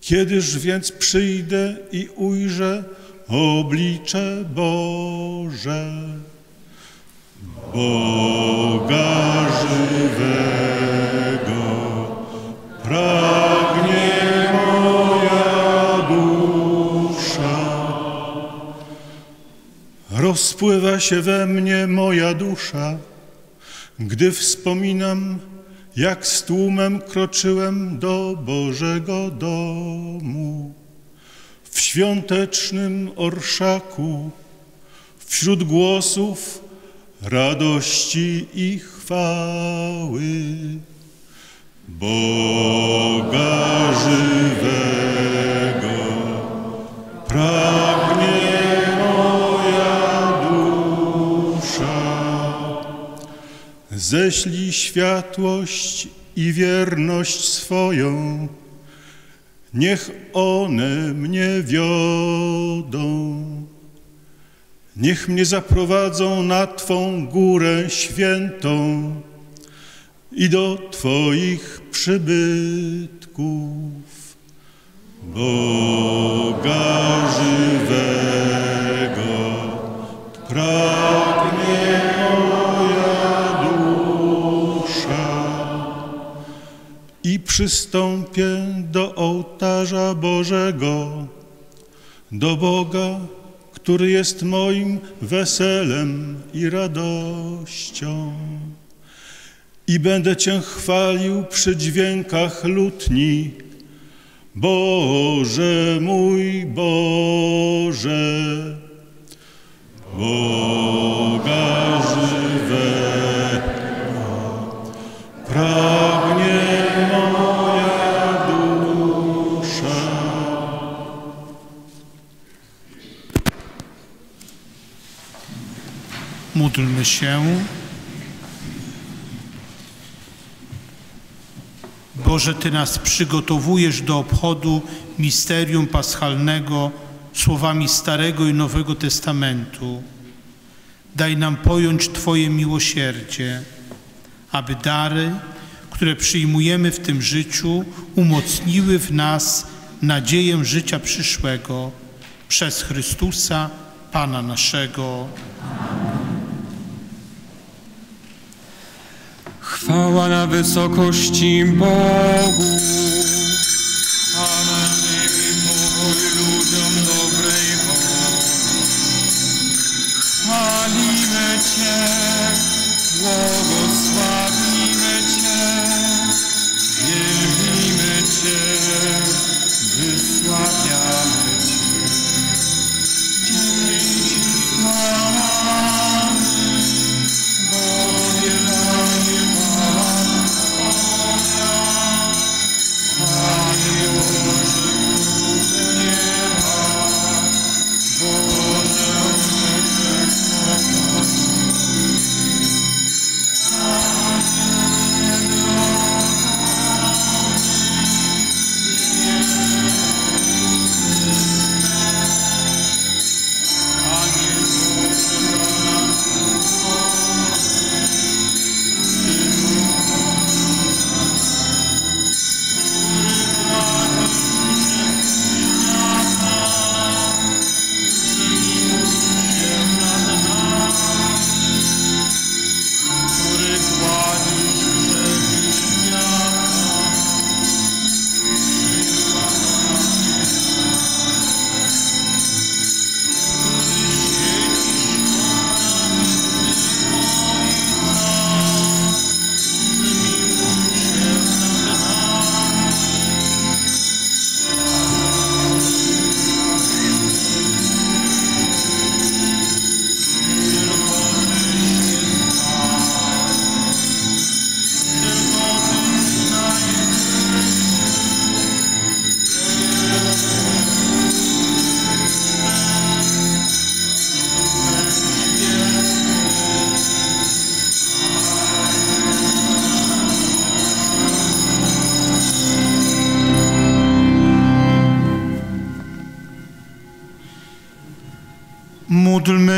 Kiedyż więc przyjdę i ujrzę oblicze Boże. Boga żywego pragnie moja dusza. Rozpływa się we mnie moja dusza, gdy wspominam, jak z tłumem kroczyłem do Bożego domu. W świątecznym orszaku, wśród głosów radości i chwały. Boga żywego Ześlij światłość i wierność swoją, niech one mnie wiodą. Niech mnie zaprowadzą na Twą górę świętą i do Twoich przybytków. Boga żywego pragnie przystąpię do ołtarza Bożego, do Boga, który jest moim weselem i radością. I będę Cię chwalił przy dźwiękach lutni, Boże mój Boże, Boga żywego, pragnie Módlmy się. Boże, Ty nas przygotowujesz do obchodu misterium paschalnego słowami Starego i Nowego Testamentu. Daj nam pojąć Twoje miłosierdzie, aby dary, które przyjmujemy w tym życiu, umocniły w nas nadzieję życia przyszłego przez Chrystusa, Pana naszego. Chwała na wysokości Bogu. A na ziemi pokój ludziom dobrej woli. Chwalimy Cię, błogosławimy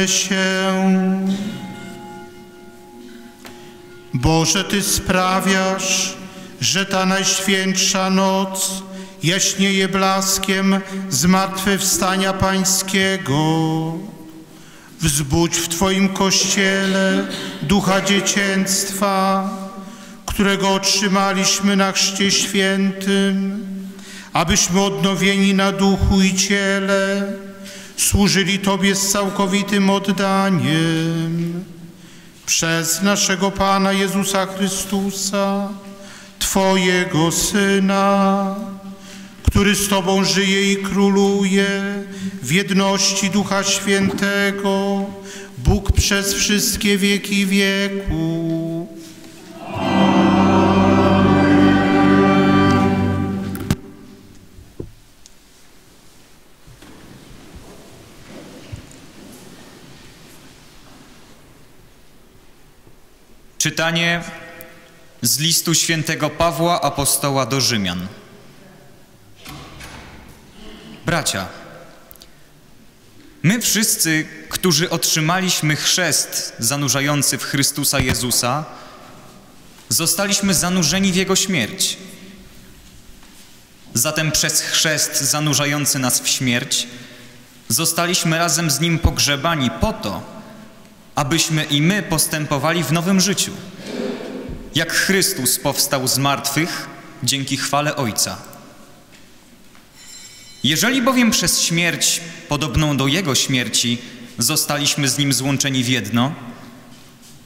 się. Boże, Ty sprawiasz, że ta najświętsza noc jaśnieje blaskiem zmartwychwstania Pańskiego. Wzbudź w Twoim Kościele ducha dziecięctwa, którego otrzymaliśmy na chrzcie świętym, abyśmy odnowieni na duchu i ciele służyli Tobie z całkowitym oddaniem. Przez naszego Pana Jezusa Chrystusa, Twojego Syna, który z Tobą żyje i króluje w jedności Ducha Świętego, Bóg przez wszystkie wieki wieku. Czytanie z listu świętego Pawła apostoła do Rzymian. Bracia, my wszyscy, którzy otrzymaliśmy chrzest zanurzający w Chrystusa Jezusa, zostaliśmy zanurzeni w Jego śmierć. Zatem przez chrzest zanurzający nas w śmierć zostaliśmy razem z Nim pogrzebani po to, abyśmy i my postępowali w nowym życiu. Jak Chrystus powstał z martwych dzięki chwale Ojca. Jeżeli bowiem przez śmierć, podobną do Jego śmierci, zostaliśmy z Nim złączeni w jedno,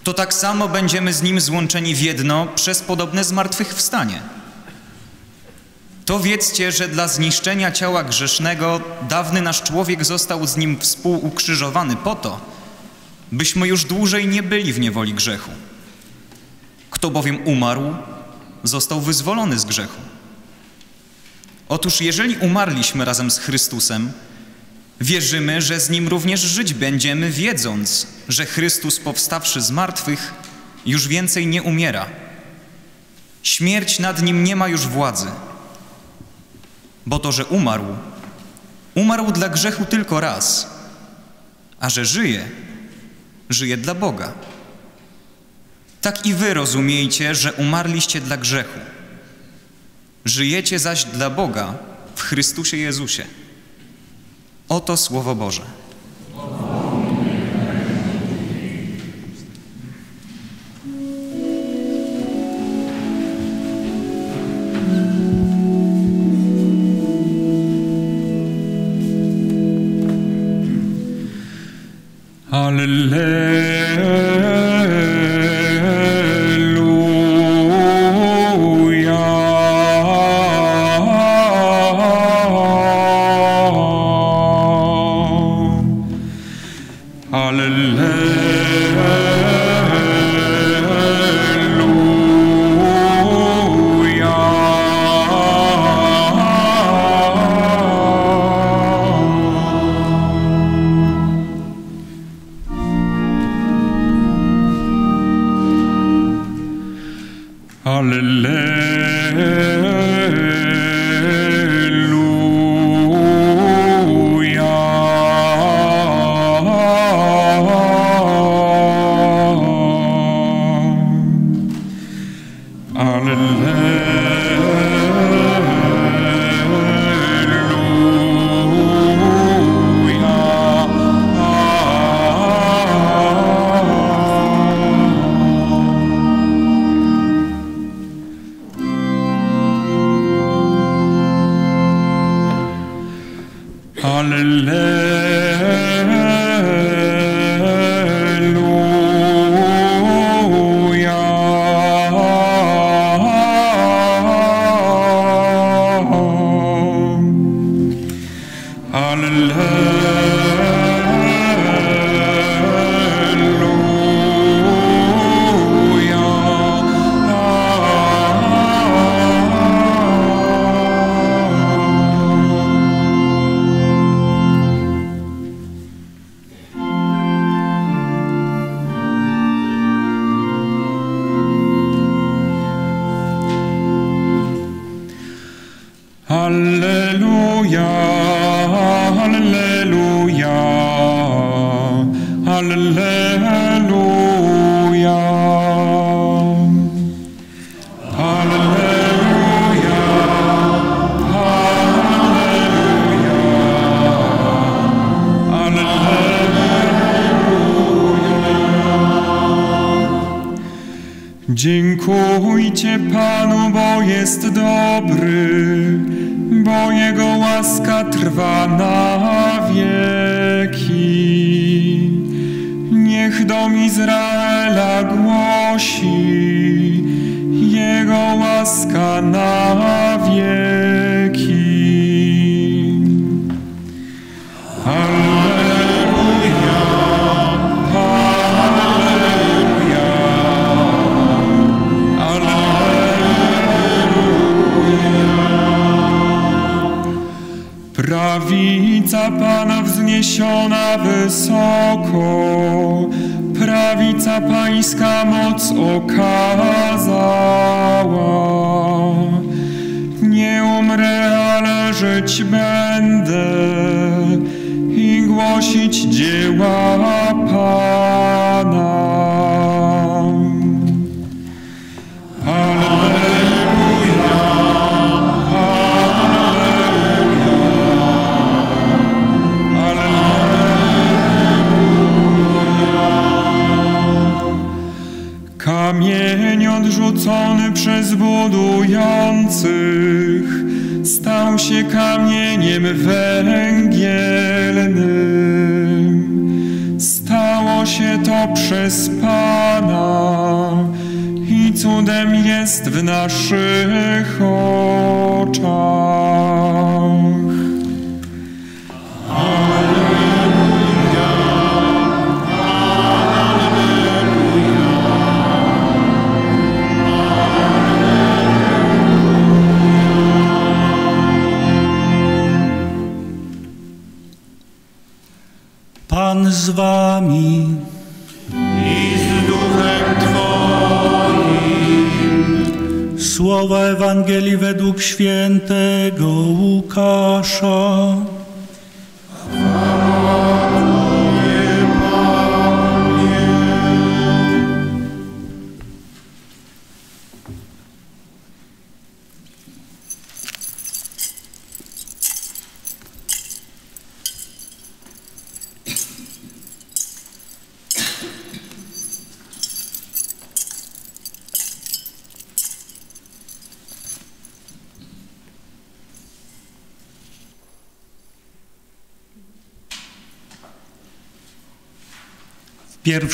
to tak samo będziemy z Nim złączeni w jedno przez podobne zmartwychwstanie. to wiedzcie, że dla zniszczenia ciała grzesznego dawny nasz człowiek został z nim współukrzyżowany po to, byśmy już dłużej nie byli w niewoli grzechu. Kto bowiem umarł, został wyzwolony z grzechu. Otóż jeżeli umarliśmy razem z Chrystusem, wierzymy, że z Nim również żyć będziemy, wiedząc, że Chrystus powstawszy z martwych już więcej nie umiera. Śmierć nad Nim nie ma już władzy, bo to, że umarł, umarł dla grzechu tylko raz, a że żyje, żyje dla Boga. Tak i wy rozumiejcie, że umarliście dla grzechu. Żyjecie zaś dla Boga w Chrystusie Jezusie. Oto Słowo Boże. Alleluja.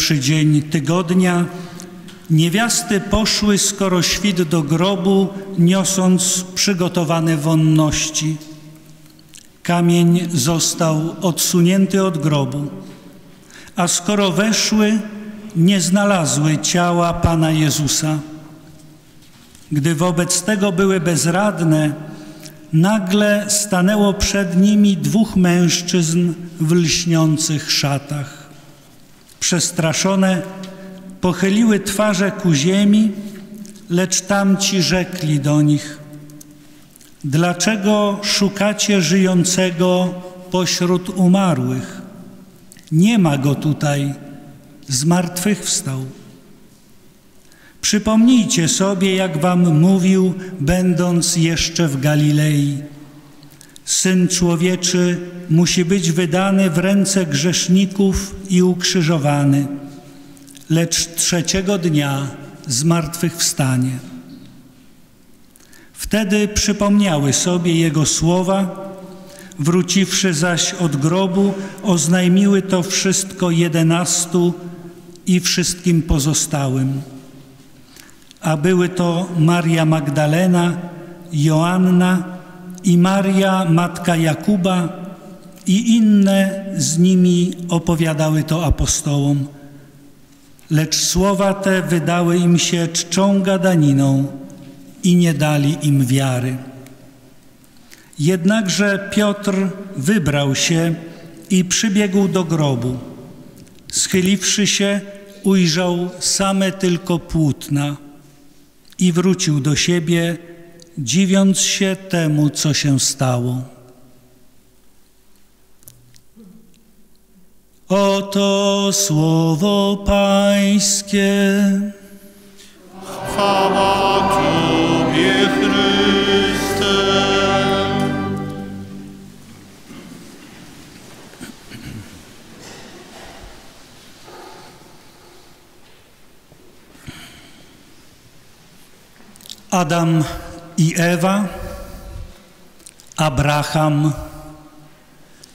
Pierwszy dzień tygodnia niewiasty poszły skoro świt do grobu, niosąc przygotowane wonności. Kamień został odsunięty od grobu, a skoro weszły, nie znalazły ciała Pana Jezusa. Gdy wobec tego były bezradne, nagle stanęło przed nimi dwóch mężczyzn w lśniących szatach. Przestraszone pochyliły twarze ku ziemi, lecz tamci rzekli do nich: Dlaczego szukacie żyjącego pośród umarłych? Nie ma go tutaj, zmartwychwstał. Przypomnijcie sobie, jak wam mówił, będąc jeszcze w Galilei. Syn człowieczy musi być wydany w ręce grzeszników i ukrzyżowany, lecz trzeciego dnia zmartwychwstanie. Wtedy przypomniały sobie jego słowa, wróciwszy zaś od grobu, oznajmiły to wszystko jedenastu i wszystkim pozostałym. A były to Maria Magdalena, Joanna i Maria, matka Jakuba, i inne z nimi opowiadały to apostołom. Lecz słowa te wydały im się czczą gadaniną i nie dali im wiary. Jednakże Piotr wybrał się i przybiegł do grobu. Schyliwszy się, ujrzał same tylko płótna i wrócił do siebie, dziwiąc się temu, co się stało. Oto słowo Pańskie. Chwała Tobie, Chryste. Adam i Ewa, Abraham,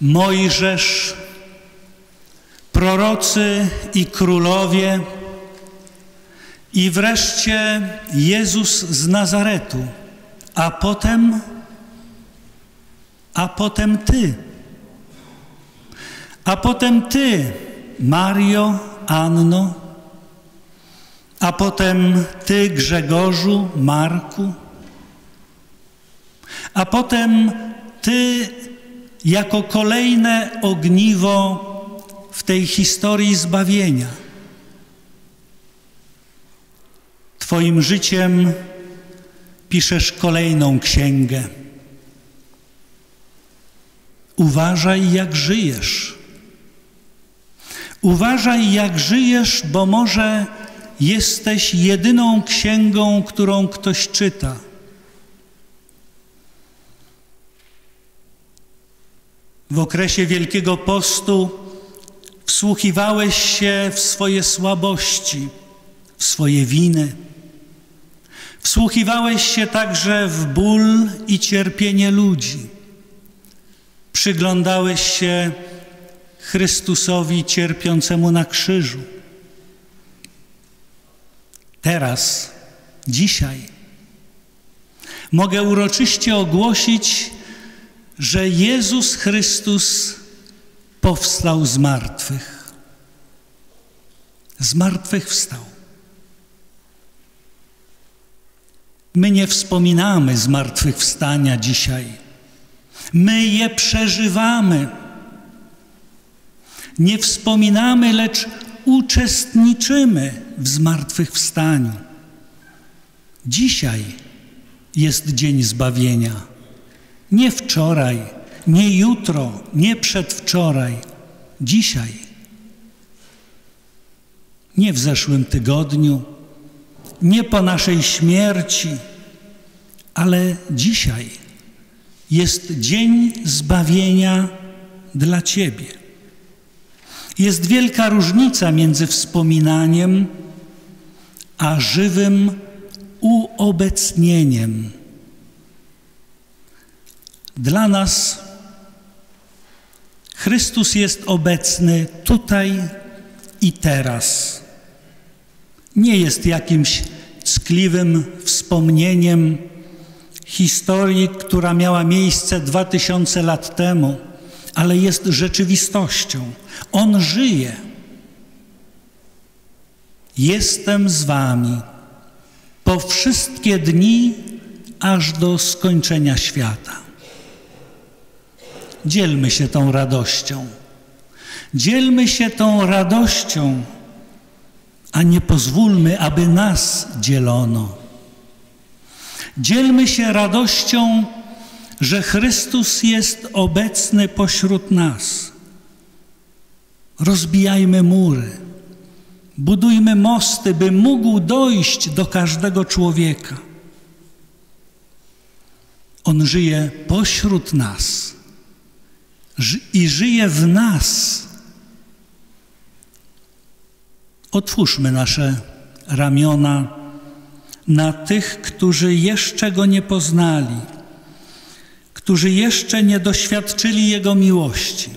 Mojżesz, prorocy i królowie i wreszcie Jezus z Nazaretu, a potem, a potem Ty. A potem Ty, Mario, Anno, a potem Ty, Grzegorzu, Marku, a potem Ty, jako kolejne ogniwo w tej historii zbawienia. Twoim życiem piszesz kolejną księgę. Uważaj, jak żyjesz. Uważaj, jak żyjesz, bo może jesteś jedyną księgą, którą ktoś czyta. W okresie Wielkiego Postu wsłuchiwałeś się w swoje słabości, w swoje winy. Wsłuchiwałeś się także w ból i cierpienie ludzi. Przyglądałeś się Chrystusowi cierpiącemu na krzyżu. Teraz dzisiaj. Mogę uroczyście ogłosić, że Jezus Chrystus powstał z martwych. Z martwych wstał. My nie wspominamy zmartwychwstania dzisiaj. My je przeżywamy. Nie wspominamy, lecz uczestniczymy w zmartwychwstaniu. Dzisiaj jest dzień zbawienia. Nie wczoraj, nie jutro, nie przedwczoraj. Dzisiaj. Nie w zeszłym tygodniu, nie po naszej śmierci, ale dzisiaj jest dzień zbawienia dla Ciebie. Jest wielka różnica między wspominaniem a żywym uobecnieniem. Dla nas Chrystus jest obecny tutaj i teraz. Nie jest jakimś ckliwym wspomnieniem historii, która miała miejsce dwa tysiące lat temu, ale jest rzeczywistością. On żyje. Jestem z Wami po wszystkie dni, aż do skończenia świata. Dzielmy się tą radością. Dzielmy się tą radością, a nie pozwólmy, aby nas dzielono. Dzielmy się radością, że Chrystus jest obecny pośród nas. Rozbijajmy mury, budujmy mosty, by mógł dojść do każdego człowieka. On żyje pośród nas i żyje w nas. Otwórzmy nasze ramiona na tych, którzy jeszcze Go nie poznali, którzy jeszcze nie doświadczyli Jego miłości.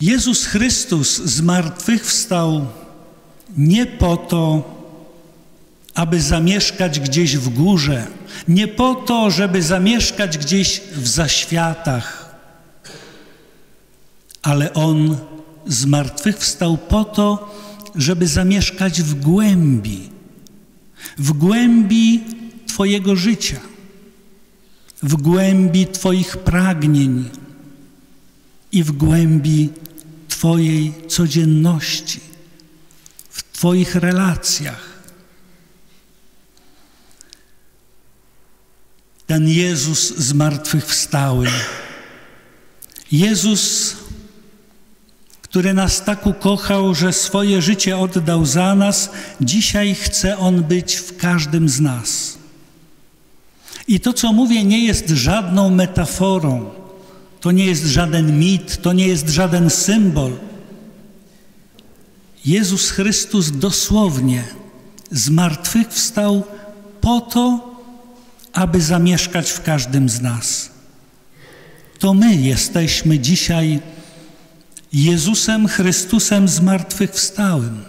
Jezus Chrystus zmartwychwstał nie po to, aby zamieszkać gdzieś w górze, nie po to, żeby zamieszkać gdzieś w zaświatach, ale On zmartwychwstał po to, żeby zamieszkać w głębi, w głębi Twojego życia, w głębi Twoich pragnień. I w głębi Twojej codzienności, w Twoich relacjach. Ten Jezus zmartwychwstały, Jezus który nas tak ukochał, że swoje życie oddał za nas, dzisiaj chce On być w każdym z nas. I to, co mówię, nie jest żadną metaforą, to nie jest żaden mit, to nie jest żaden symbol. Jezus Chrystus dosłownie zmartwychwstał po to, aby zamieszkać w każdym z nas. To my jesteśmy dzisiaj Jezusem Chrystusem zmartwychwstałym.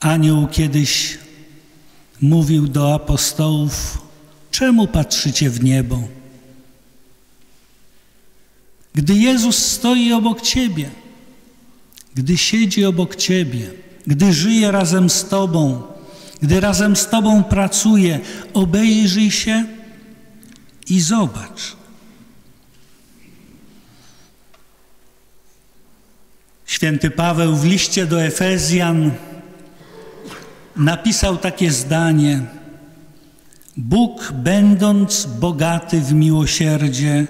Anioł kiedyś mówił do apostołów: Czemu patrzycie w niebo? Gdy Jezus stoi obok ciebie, gdy siedzi obok ciebie, gdy żyje razem z tobą, gdy razem z tobą pracuje, obejrzyj się i zobacz. Święty Paweł w liście do Efezjan napisał takie zdanie: Bóg, będąc bogaty w miłosierdzie,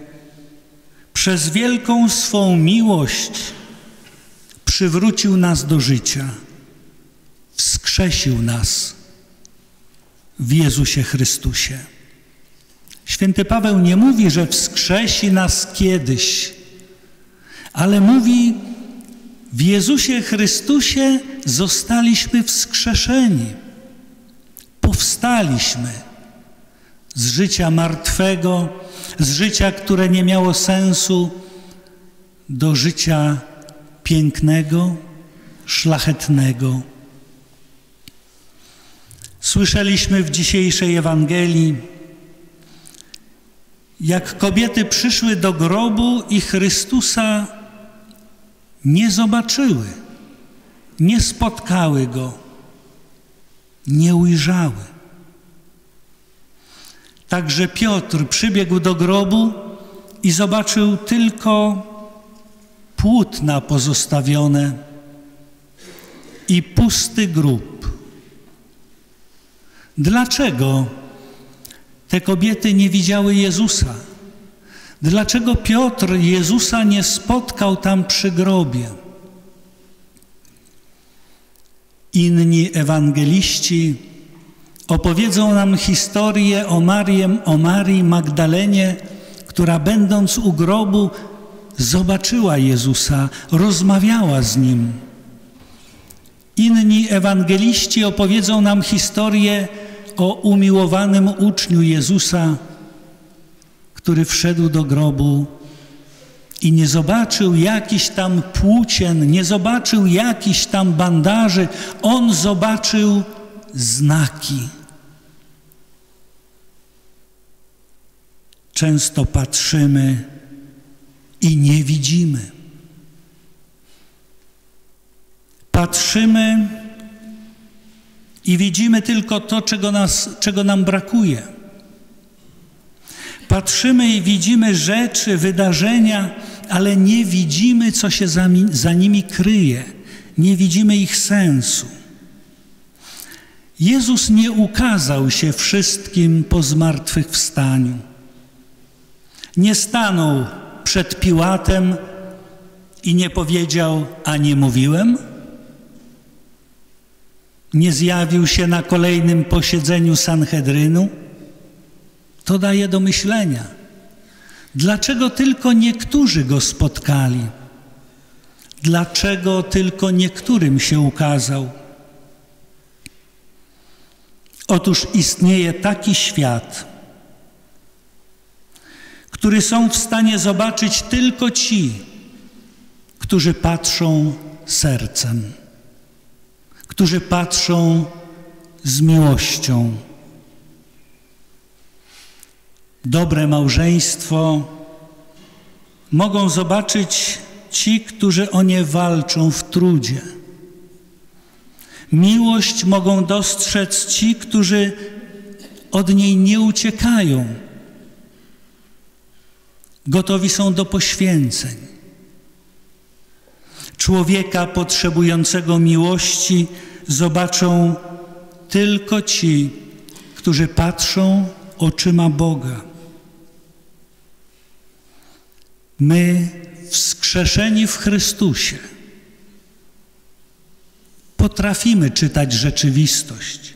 przez wielką swą miłość przywrócił nas do życia, wskrzesił nas w Jezusie Chrystusie. Święty Paweł nie mówi, że wskrzesi nas kiedyś, ale mówi, w Jezusie Chrystusie zostaliśmy wskrzeszeni, powstaliśmy z życia martwego, z życia, które nie miało sensu, do życia pięknego, szlachetnego. Słyszeliśmy w dzisiejszej Ewangelii, jak kobiety przyszły do grobu i Chrystusa nie zobaczyły, nie spotkały Go, nie ujrzały. Także Piotr przybiegł do grobu i zobaczył tylko płótna pozostawione i pusty grób. Dlaczego te kobiety nie widziały Jezusa? Dlaczego Piotr Jezusa nie spotkał tam przy grobie? Inni ewangeliści opowiedzą nam historię o, Mariem, o Marii Magdalenie, która będąc u grobu zobaczyła Jezusa, rozmawiała z Nim. Inni ewangeliści opowiedzą nam historię o umiłowanym uczniu Jezusa, który wszedł do grobu i nie zobaczył jakiś tam płócien, nie zobaczył jakiś tam bandaży, on zobaczył znaki. Często patrzymy i nie widzimy. Patrzymy i widzimy tylko to, czego, nas, czego nam brakuje. Patrzymy i widzimy rzeczy, wydarzenia, ale nie widzimy, co się za, za nimi kryje. Nie widzimy ich sensu. Jezus nie ukazał się wszystkim po zmartwychwstaniu. Nie stanął przed Piłatem i nie powiedział, a nie mówiłem? Nie zjawił się na kolejnym posiedzeniu Sanhedrynu? To daje do myślenia. Dlaczego tylko niektórzy go spotkali? Dlaczego tylko niektórym się ukazał? Otóż istnieje taki świat, który są w stanie zobaczyć tylko ci, którzy patrzą sercem, którzy patrzą z miłością. Dobre małżeństwo mogą zobaczyć ci, którzy o nie walczą w trudzie. Miłość mogą dostrzec ci, którzy od niej nie uciekają. Gotowi są do poświęceń. Człowieka potrzebującego miłości zobaczą tylko ci, którzy patrzą oczyma Boga. My, wskrzeszeni w Chrystusie, potrafimy czytać rzeczywistość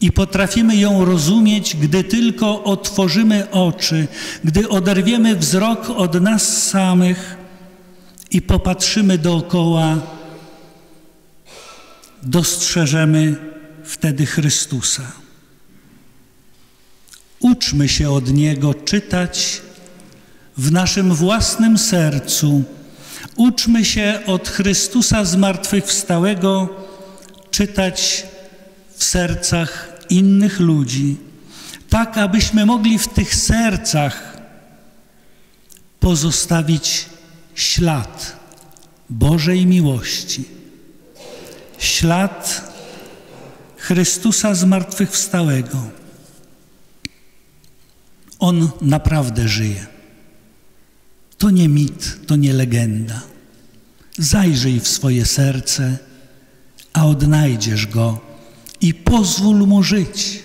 i potrafimy ją rozumieć, gdy tylko otworzymy oczy, gdy oderwiemy wzrok od nas samych i popatrzymy dookoła, dostrzeżemy wtedy Chrystusa. Uczmy się od Niego czytać w naszym własnym sercu. Uczmy się od Chrystusa zmartwychwstałego czytać w sercach innych ludzi, tak abyśmy mogli w tych sercach pozostawić ślad Bożej miłości, ślad Chrystusa zmartwychwstałego. On naprawdę żyje. To nie mit, to nie legenda. Zajrzyj w swoje serce, a odnajdziesz go i pozwól mu żyć.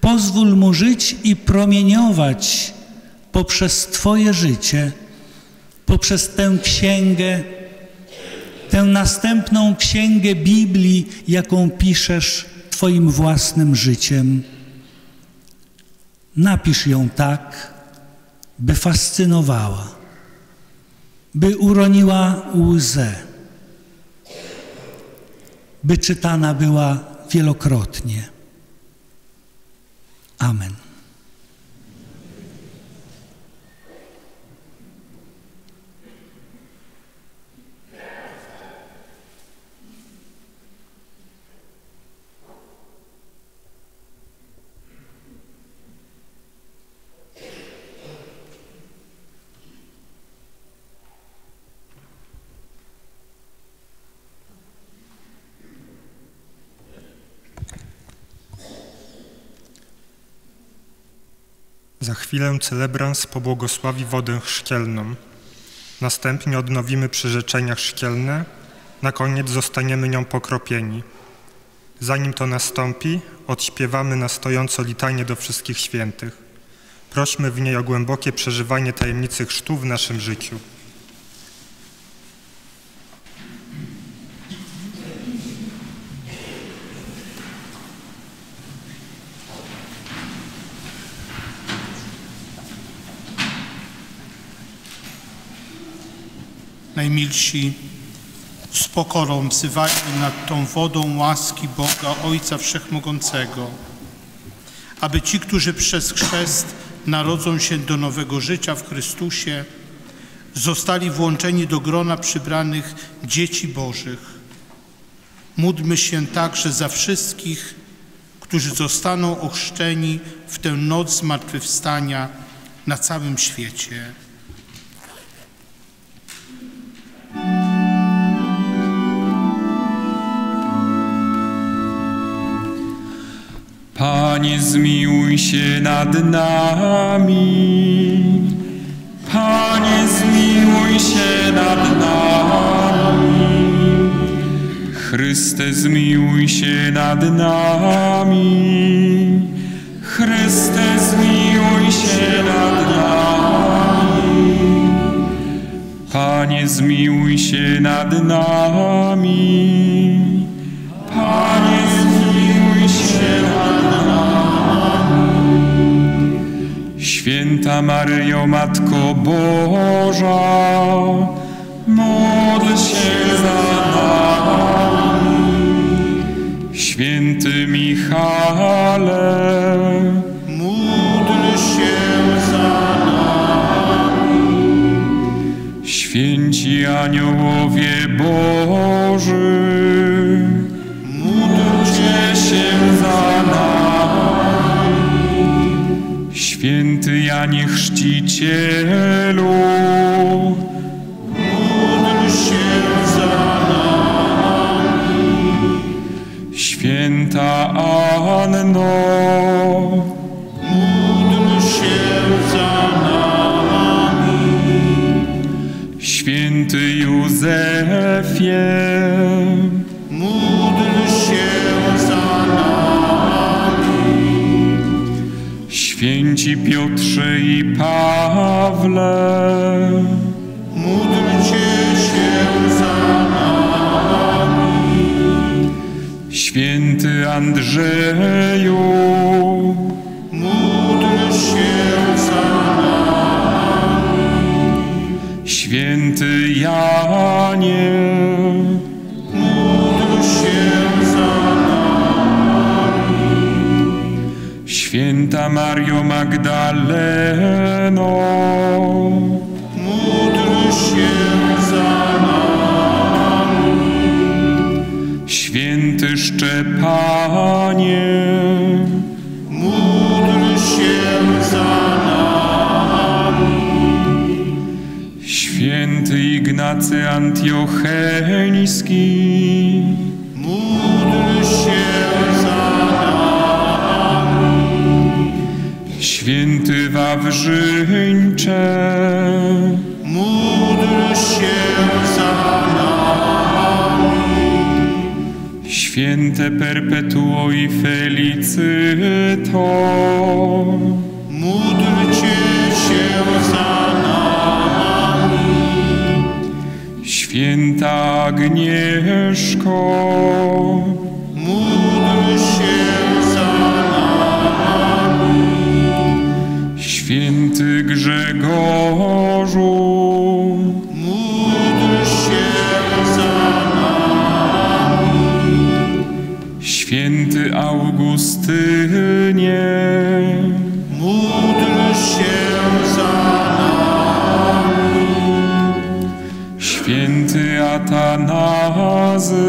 Pozwól mu żyć i promieniować poprzez Twoje życie, poprzez tę księgę, tę następną księgę Biblii, jaką piszesz Twoim własnym życiem. Napisz ją tak, by fascynowała, by uroniła łzę, by czytana była wielokrotnie. Amen. Za chwilę celebrans pobłogosławi wodę chrzcielną. Następnie odnowimy przyrzeczenia chrzcielne, na koniec zostaniemy nią pokropieni. Zanim to nastąpi, odśpiewamy na stojąco litanie do wszystkich świętych. Prośmy w niej o głębokie przeżywanie tajemnicy chrztu w naszym życiu. Najmilsi, z pokorą wzywajmy nad tą wodą łaski Boga Ojca Wszechmogącego, aby ci, którzy przez chrzest narodzą się do nowego życia w Chrystusie, zostali włączeni do grona przybranych dzieci Bożych. Módlmy się także za wszystkich, którzy zostaną ochrzczeni w tę noc zmartwychwstania na całym świecie. Panie, zmiłuj się nad nami. Panie, zmiłuj się nad nami. Chryste, zmiłuj się nad nami. Chryste, zmiłuj się nad nami. Panie, zmiłuj się nad nami. Panie, zmiłuj się nad nami. Święta Maryjo, Matko Boża, módl się za nami. Święty Michale, Módl się za nami. Święci aniołowie Boży, Święty Janie Chrzcicielu, Módl się za nami. Święta Anno, Módl się za nami. Święty Józefie, Święci Piotrze i Pawle, Módlcie się za nami. Święty Andrzeju, Módl się za nami. Święty Janie, Święta Mario Magdaleno, Módl się za nami. Święty Szczepanie, Módl się za nami. Święty Ignacy Antiocheński, Święty Wawrzyńcze, Módl się za nami. Święte Perpetuo i Felicito, Módlcie się za nami. Święta Agnieszko, Grzegorzu, Módl się za nami. Święty Augustynie, Módl się za nami. Święty Atanazy,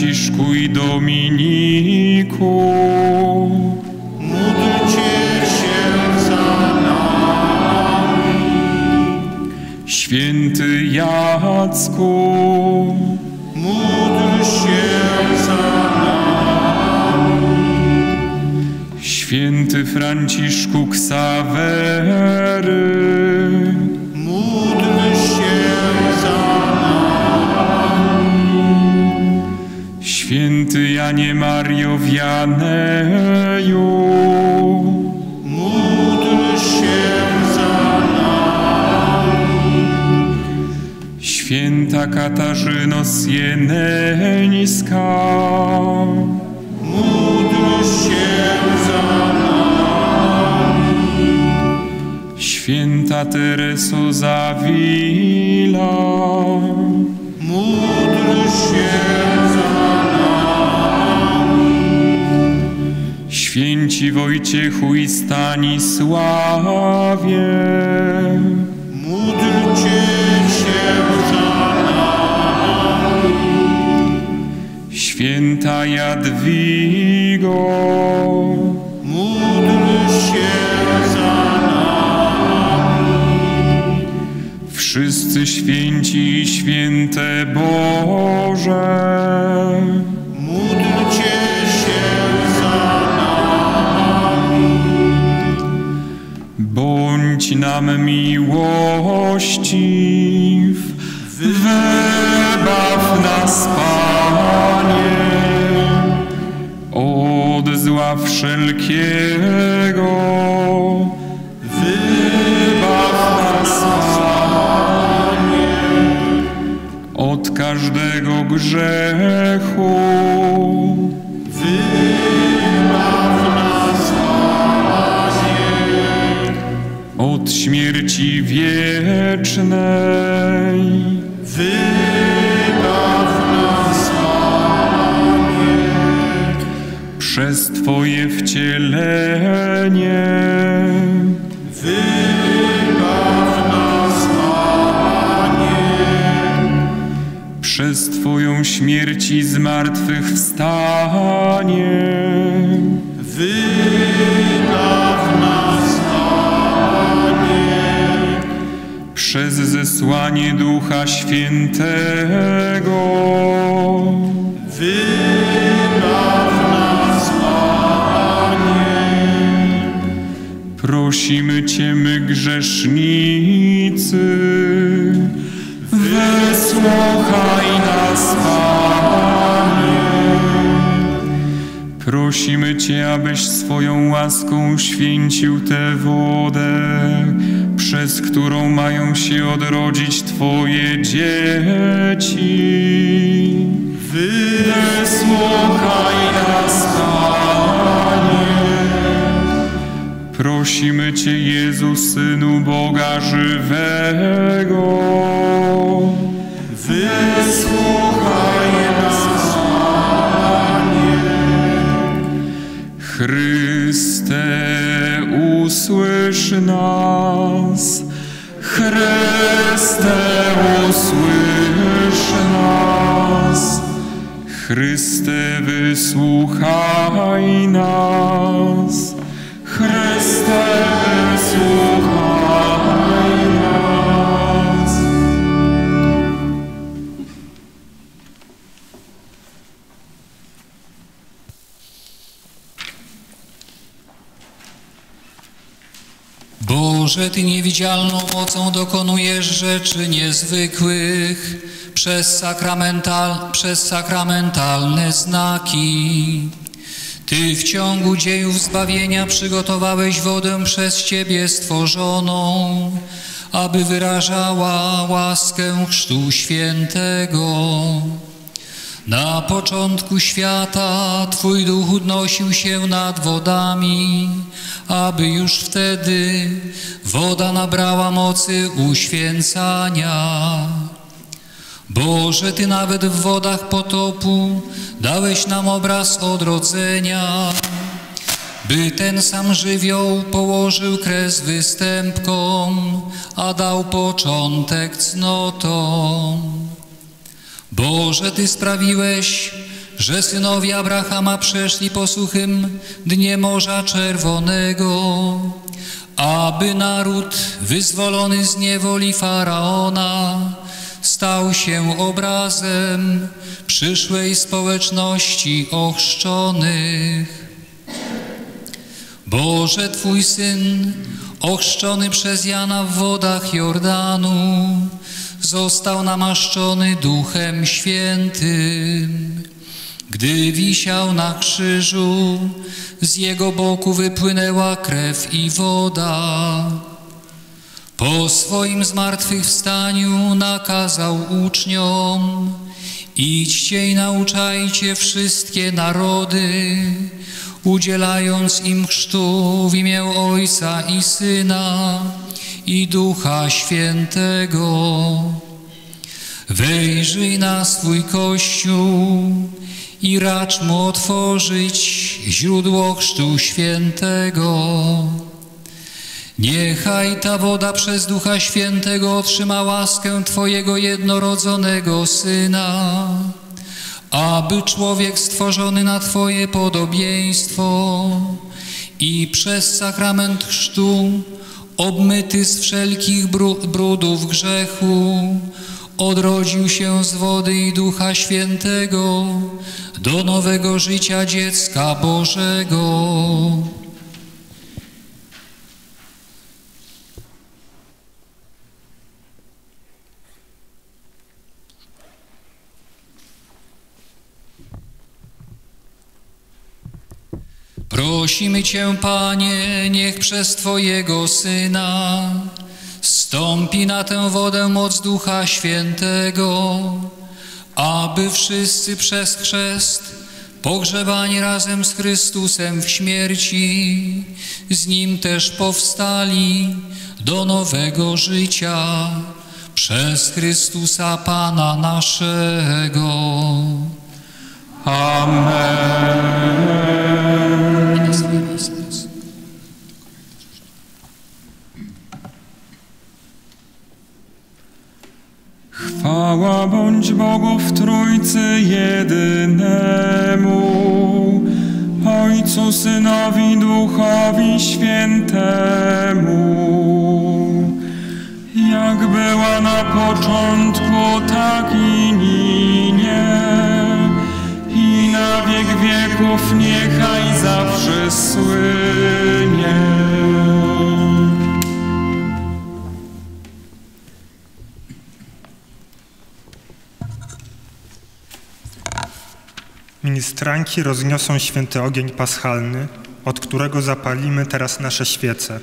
Franciszku i Dominiku, Módlcie się za nami. Święty Jacku, Módl się za nami. Święty Franciszku Ksawery, Święty Janie Mario Wianeju, Módl się za nami. Święta Katarzyno Sieneńska, Módl się za nami. Święta Tereso Zawila, Módl się za nami. Święci Wojciechu i Stanisławie, Módlcie się za nami. Święta Jadwigo, Módl się za nami. wszyscy święci i święte Boże, nam miłościw, wybaw nas, Panie, od zła wszelkiego. Wybaw nas, Panie, od każdego grzechu. Śmierci wiecznej. Wybaw nas, Panie. Przez Twoje wcielenie. Wybaw nas, Panie. Przez Twoją śmierć i zmartwychwstanie. Wybaw Przez zesłanie Ducha Świętego. Wybaw nas, Panie. Prosimy Cię, my grzesznicy. Wysłuchaj nas, Panie. Prosimy Cię, abyś swoją łaską święcił tę wodę, przez którą mają się odrodzić Twoje dzieci. Wysłuchaj nas, Panie. Prosimy Cię, Jezu, Synu Boga żywego. Wysłuchaj nas, Panie. Chryste, usłysz nas. Chryste, usłysz nas. Chryste, wysłuchaj nas. Chryste, wysłuchaj Boże, Ty niewidzialną mocą dokonujesz rzeczy niezwykłych przez, sakramental, przez sakramentalne znaki. Ty w ciągu dziejów zbawienia przygotowałeś wodę przez Ciebie stworzoną, aby wyrażała łaskę Chrztu Świętego. Na początku świata Twój duch unosił się nad wodami, aby już wtedy woda nabrała mocy uświęcania. Boże, Ty nawet w wodach potopu dałeś nam obraz odrodzenia. by ten sam żywioł położył kres występkom, a dał początek cnotom. Boże, Ty sprawiłeś, że synowie Abrahama przeszli po suchym dnie Morza Czerwonego, aby naród wyzwolony z niewoli Faraona stał się obrazem przyszłej społeczności ochrzczonych. Boże, Twój Syn, ochrzczony przez Jana w wodach Jordanu, został namaszczony Duchem Świętym. Gdy wisiał na krzyżu, z jego boku wypłynęła krew i woda. Po swoim zmartwychwstaniu nakazał uczniom, idźcie i nauczajcie wszystkie narody, udzielając im chrztu w imię Ojca i Syna i Ducha Świętego. Wejrzyj na swój Kościół i racz mu otworzyć źródło chrztu świętego. Niechaj ta woda przez Ducha Świętego otrzyma łaskę Twojego jednorodzonego Syna, aby człowiek stworzony na Twoje podobieństwo i przez sakrament chrztu obmyty z wszelkich brudów grzechu, odrodził się z wody i Ducha Świętego do nowego życia dziecka Bożego. Prosimy Cię, Panie, niech przez Twojego Syna stąpi na tę wodę moc Ducha Świętego, aby wszyscy przez chrzest pogrzebani razem z Chrystusem w śmierci, z Nim też powstali do nowego życia przez Chrystusa Pana naszego. Chwała bądź Bogu w Trójcy jedynemu, Ojcu, Synowi, Duchowi Świętemu. Jak była na początku, tak i wiek wieków niechaj zawsze słynie. Ministranki rozniosą święty ogień paschalny, od którego zapalimy teraz nasze świece.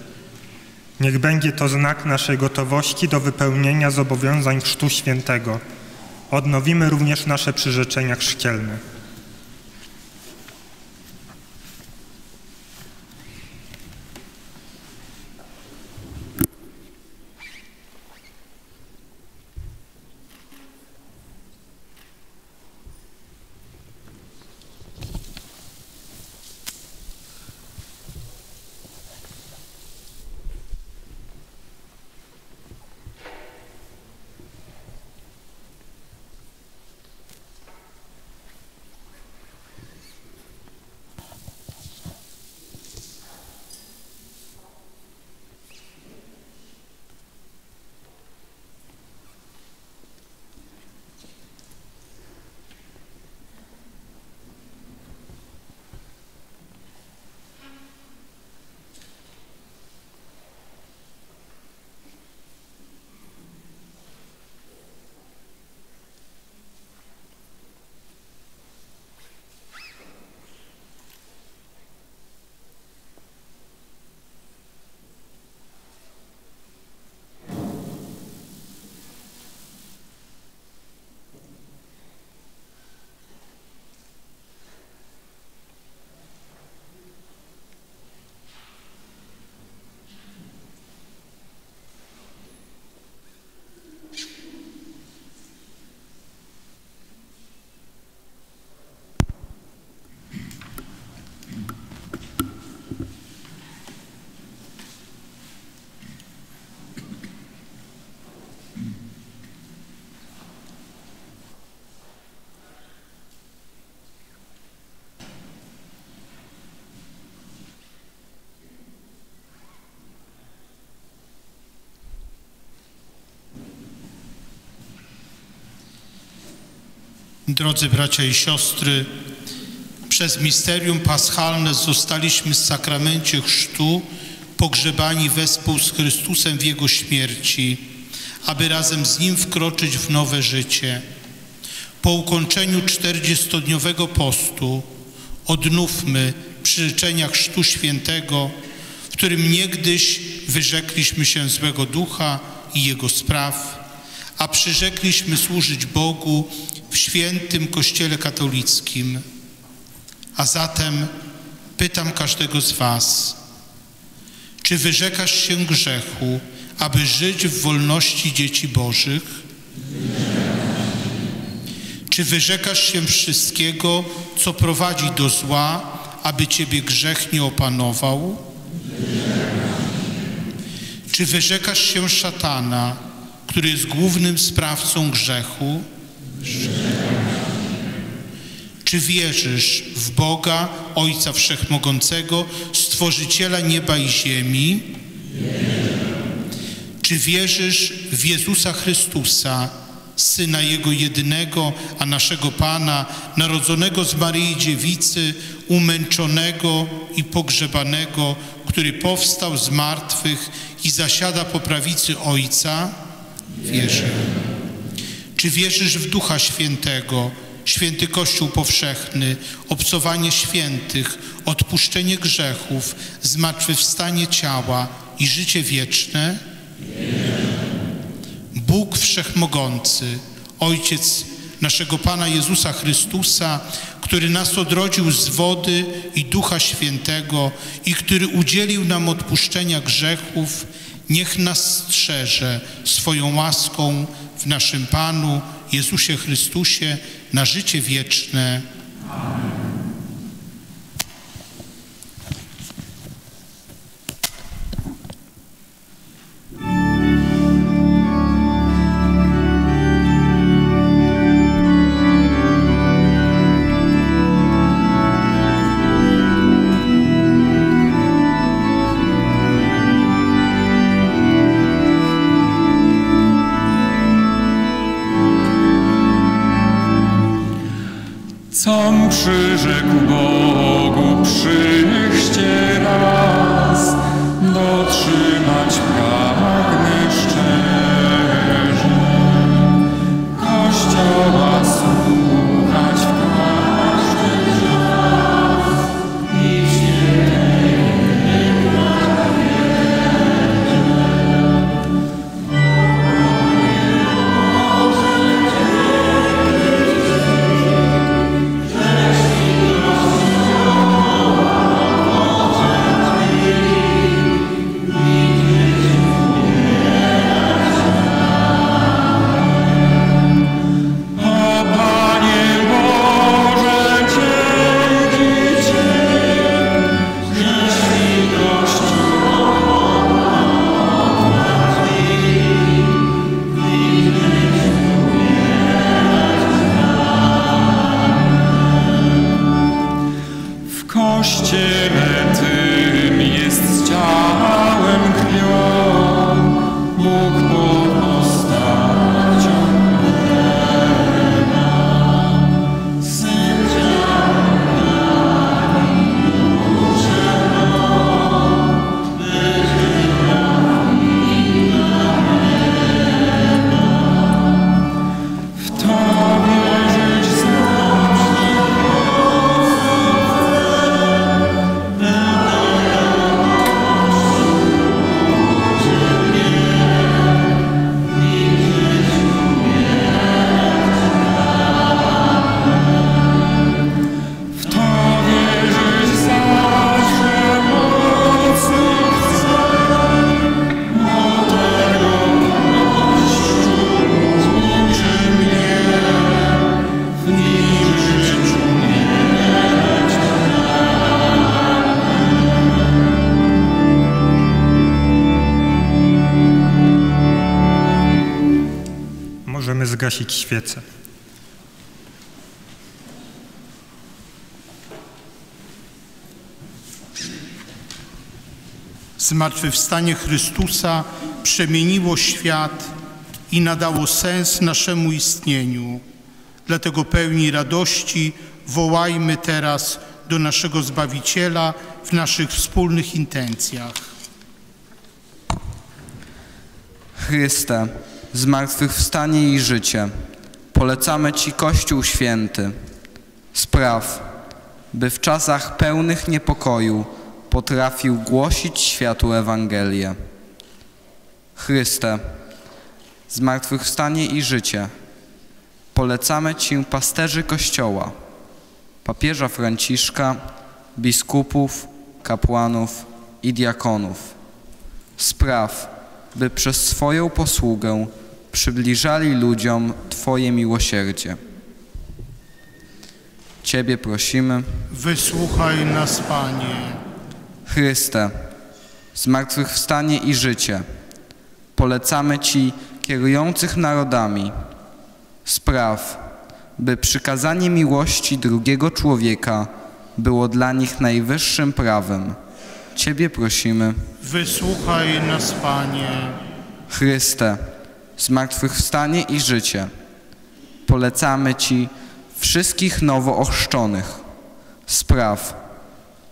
Niech będzie to znak naszej gotowości do wypełnienia zobowiązań chrztu świętego. Odnowimy również nasze przyrzeczenia chrzcielne. Drodzy bracia i siostry, przez misterium paschalne zostaliśmy z sakramencie chrztu pogrzebani wespół z Chrystusem w Jego śmierci, aby razem z Nim wkroczyć w nowe życie. Po ukończeniu czterdziestodniowego postu odnówmy przyrzeczenia Chrztu Świętego, w którym niegdyś wyrzekliśmy się złego ducha i jego spraw, a przyrzekliśmy służyć Bogu w świętym Kościele katolickim. A zatem pytam każdego z Was, czy wyrzekasz się grzechu, aby żyć w wolności dzieci Bożych? Czy wyrzekasz się wszystkiego, co prowadzi do zła, aby Ciebie grzech nie opanował? Czy wyrzekasz się szatana, który jest głównym sprawcą grzechu? Czy wierzysz w Boga, Ojca Wszechmogącego, Stworzyciela nieba i ziemi? Czy wierzysz w Jezusa Chrystusa, Syna Jego jedynego, a naszego Pana, narodzonego z Maryi Dziewicy, umęczonego i pogrzebanego, który powstał z martwych i zasiada po prawicy Ojca? Wierzę. Czy wierzysz w Ducha Świętego, święty Kościół powszechny, obcowanie świętych, odpuszczenie grzechów, zmartwychwstanie ciała i życie wieczne? Bóg Wszechmogący, Ojciec naszego Pana Jezusa Chrystusa, który nas odrodził z wody i Ducha Świętego i który udzielił nam odpuszczenia grzechów, niech nas strzeże swoją łaską w naszym Panu Jezusie Chrystusie na życie wieczne. Com zgasić świecę. Zmartwychwstanie Chrystusa przemieniło świat i nadało sens naszemu istnieniu. Dlatego pełni radości wołajmy teraz do naszego Zbawiciela w naszych wspólnych intencjach. Chryste, zmartwychwstanie i życie, polecamy Ci Kościół Święty. Spraw, by w czasach pełnych niepokoju potrafił głosić światu Ewangelię. Chryste, zmartwychwstanie i życie, polecamy Ci pasterzy Kościoła, papieża Franciszka, biskupów, kapłanów i diakonów. Spraw, by przez swoją posługę przybliżali ludziom Twoje miłosierdzie. Ciebie prosimy, Wysłuchaj nas, Panie. Chryste, zmartwychwstanie i życie, polecamy Ci kierujących narodami. Spraw, by przykazanie miłości drugiego człowieka było dla nich najwyższym prawem. Ciebie prosimy, Wysłuchaj nas, Panie. Chryste, zmartwychwstanie i życie, polecamy Ci wszystkich nowo ochrzczonych. Spraw,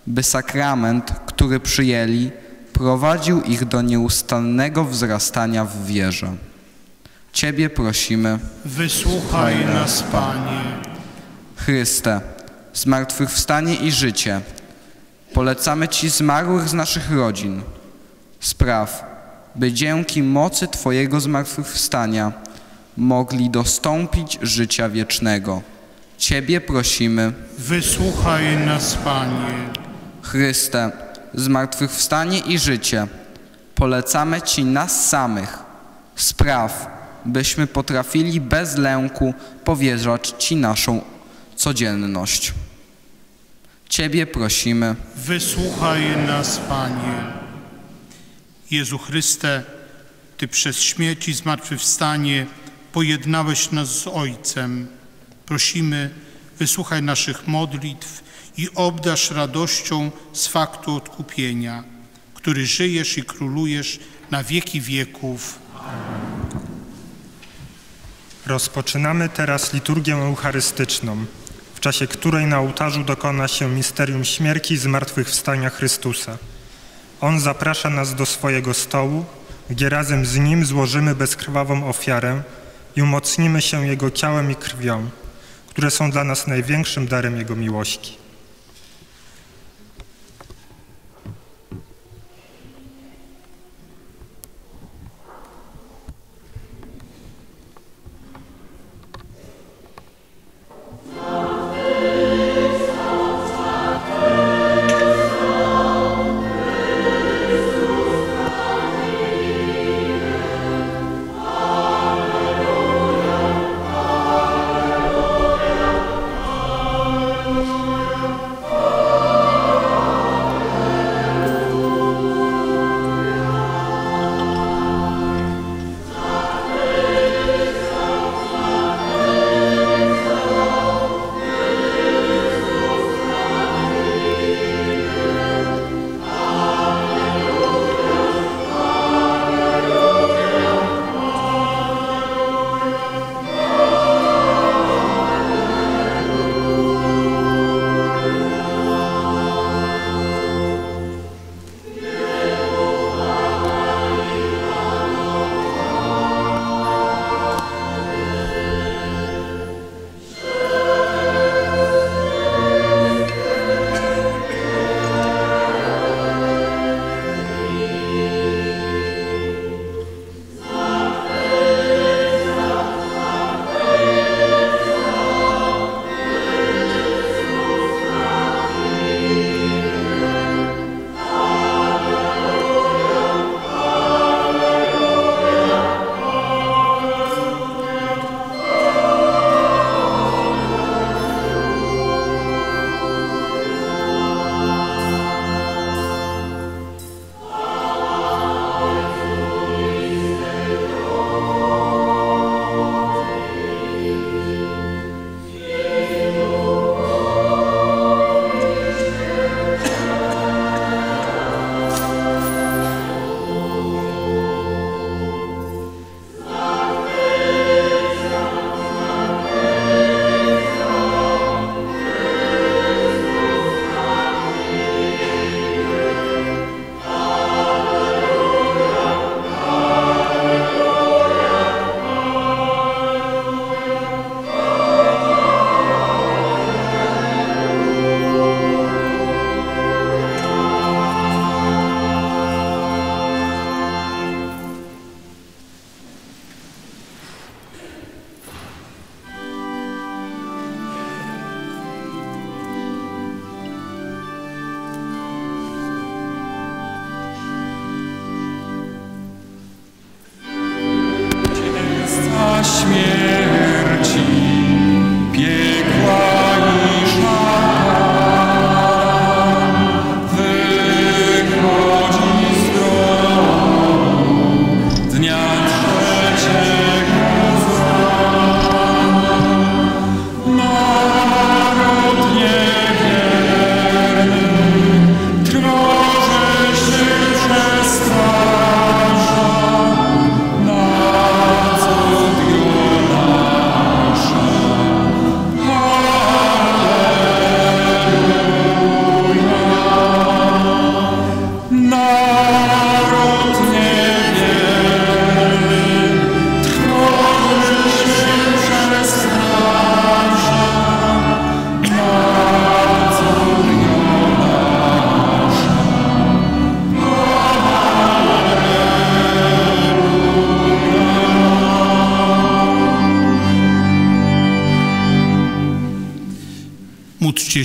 by sakrament, który przyjęli, prowadził ich do nieustannego wzrastania w wierze. Ciebie prosimy, Wysłuchaj nas, Panie. Chryste, zmartwychwstanie i życie, polecamy Ci zmarłych z naszych rodzin. Spraw, by dzięki mocy Twojego zmartwychwstania mogli dostąpić życia wiecznego. Ciebie prosimy, Wysłuchaj nas, Panie. Chryste, zmartwychwstanie i życie, polecamy Ci nas samych. Spraw, byśmy potrafili bez lęku powierzać Ci naszą codzienność. Ciebie prosimy, Wysłuchaj nas, Panie. Jezu Chryste, Ty przez śmierć i zmartwychwstanie pojednałeś nas z Ojcem. Prosimy, wysłuchaj naszych modlitw i obdasz radością z faktu odkupienia, który żyjesz i królujesz na wieki wieków. Rozpoczynamy teraz liturgię eucharystyczną, w czasie której na ołtarzu dokona się misterium śmierci i zmartwychwstania Chrystusa. On zaprasza nas do swojego stołu, gdzie razem z Nim złożymy bezkrwawą ofiarę i umocnimy się Jego ciałem i krwią, które są dla nas największym darem Jego miłości.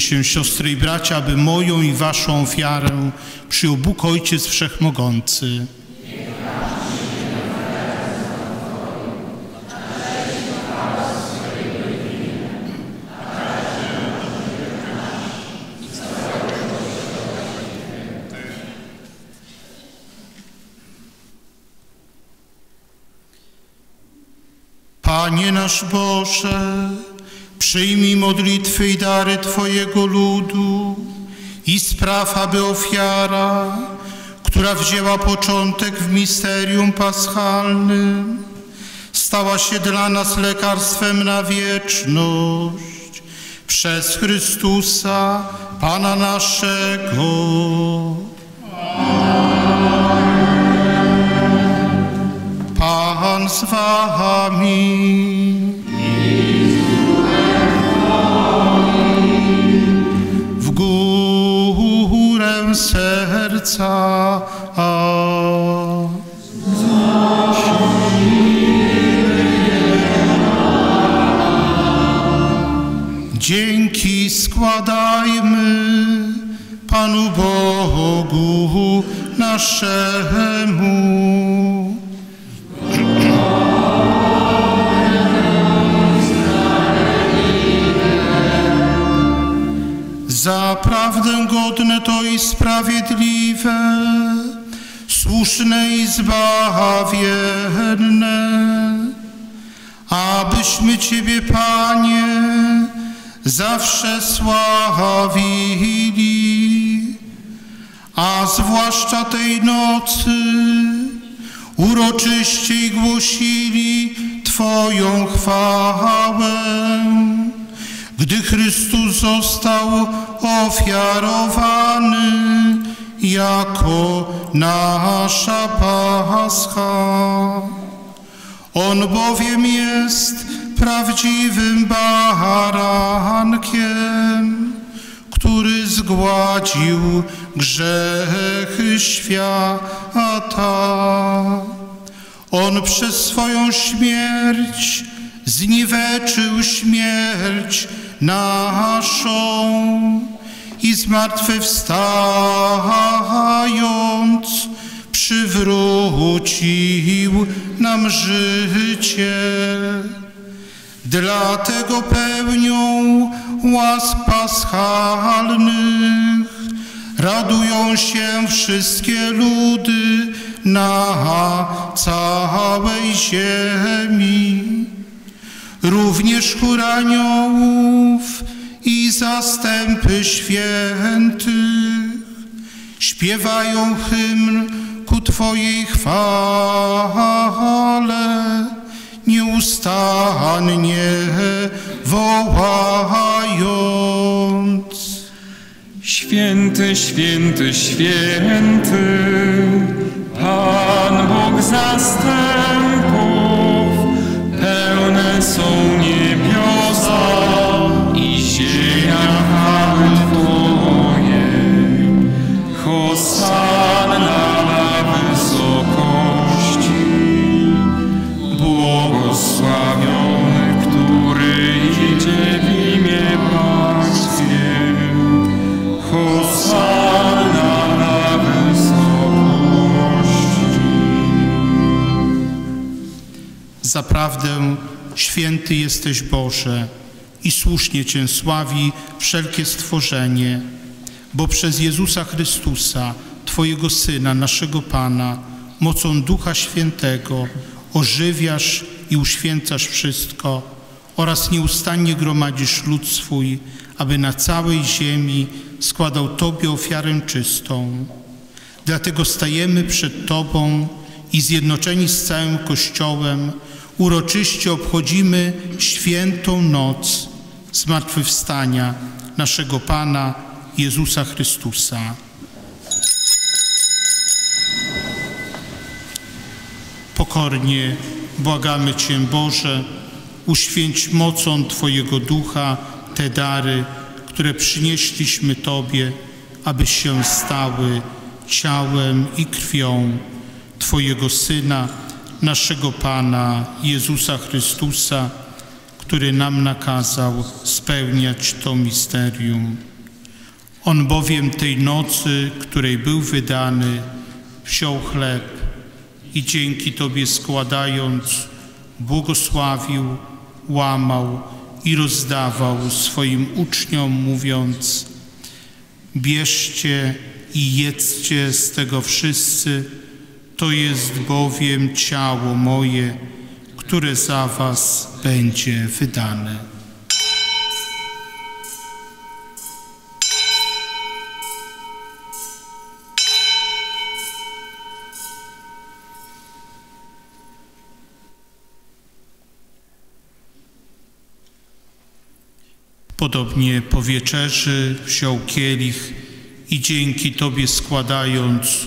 Się, siostry i bracia, aby moją i waszą ofiarę przyjął Bóg Ojciec Wszechmogący. Panie nasz Boże, przyjmij modlitwy i dary Twojego ludu i spraw, aby ofiara, która wzięła początek w misterium paschalnym, stała się dla nas lekarstwem na wieczność przez Chrystusa, Pana naszego. Pan z wami. Naszemu. Zaprawdę godne to i sprawiedliwe, słuszne i zbawienne, został ofiarowany jako nasza Pascha. On bowiem jest prawdziwym barankiem, który zgładził grzechy świata. On przez swoją śmierć zniweczył śmierć naszą i zmartwychwstając przywrócił nam życie. Dlatego pełnią łask paschalnych radują się wszystkie ludy na całej ziemi również chór aniołów i zastępy świętych śpiewają hymn ku Twojej chwale, nieustannie wołając. Święty, święty, święty, Pan Bóg zastępów, święty jesteś Boże i słusznie Cię sławi wszelkie stworzenie, bo przez Jezusa Chrystusa, Twojego Syna, naszego Pana, mocą Ducha Świętego ożywiasz i uświęcasz wszystko oraz nieustannie gromadzisz lud swój, aby na całej ziemi składał Tobie ofiarę czystą. Dlatego stajemy przed Tobą i zjednoczeni z całym Kościołem uroczyście obchodzimy świętą noc zmartwychwstania naszego Pana Jezusa Chrystusa. Pokornie błagamy Cię, Boże, uświęć mocą Twojego Ducha te dary, które przynieśliśmy Tobie, aby się stały ciałem i krwią Twojego Syna, naszego Pana Jezusa Chrystusa, który nam nakazał spełniać to misterium. On bowiem tej nocy, której był wydany, wziął chleb i dzięki Tobie składając, błogosławił, łamał i rozdawał swoim uczniom, mówiąc: Bierzcie i jedzcie z tego wszyscy, to jest bowiem ciało moje, które za Was będzie wydane. Podobnie po wieczerzy wziął kielich i dzięki Tobie składając,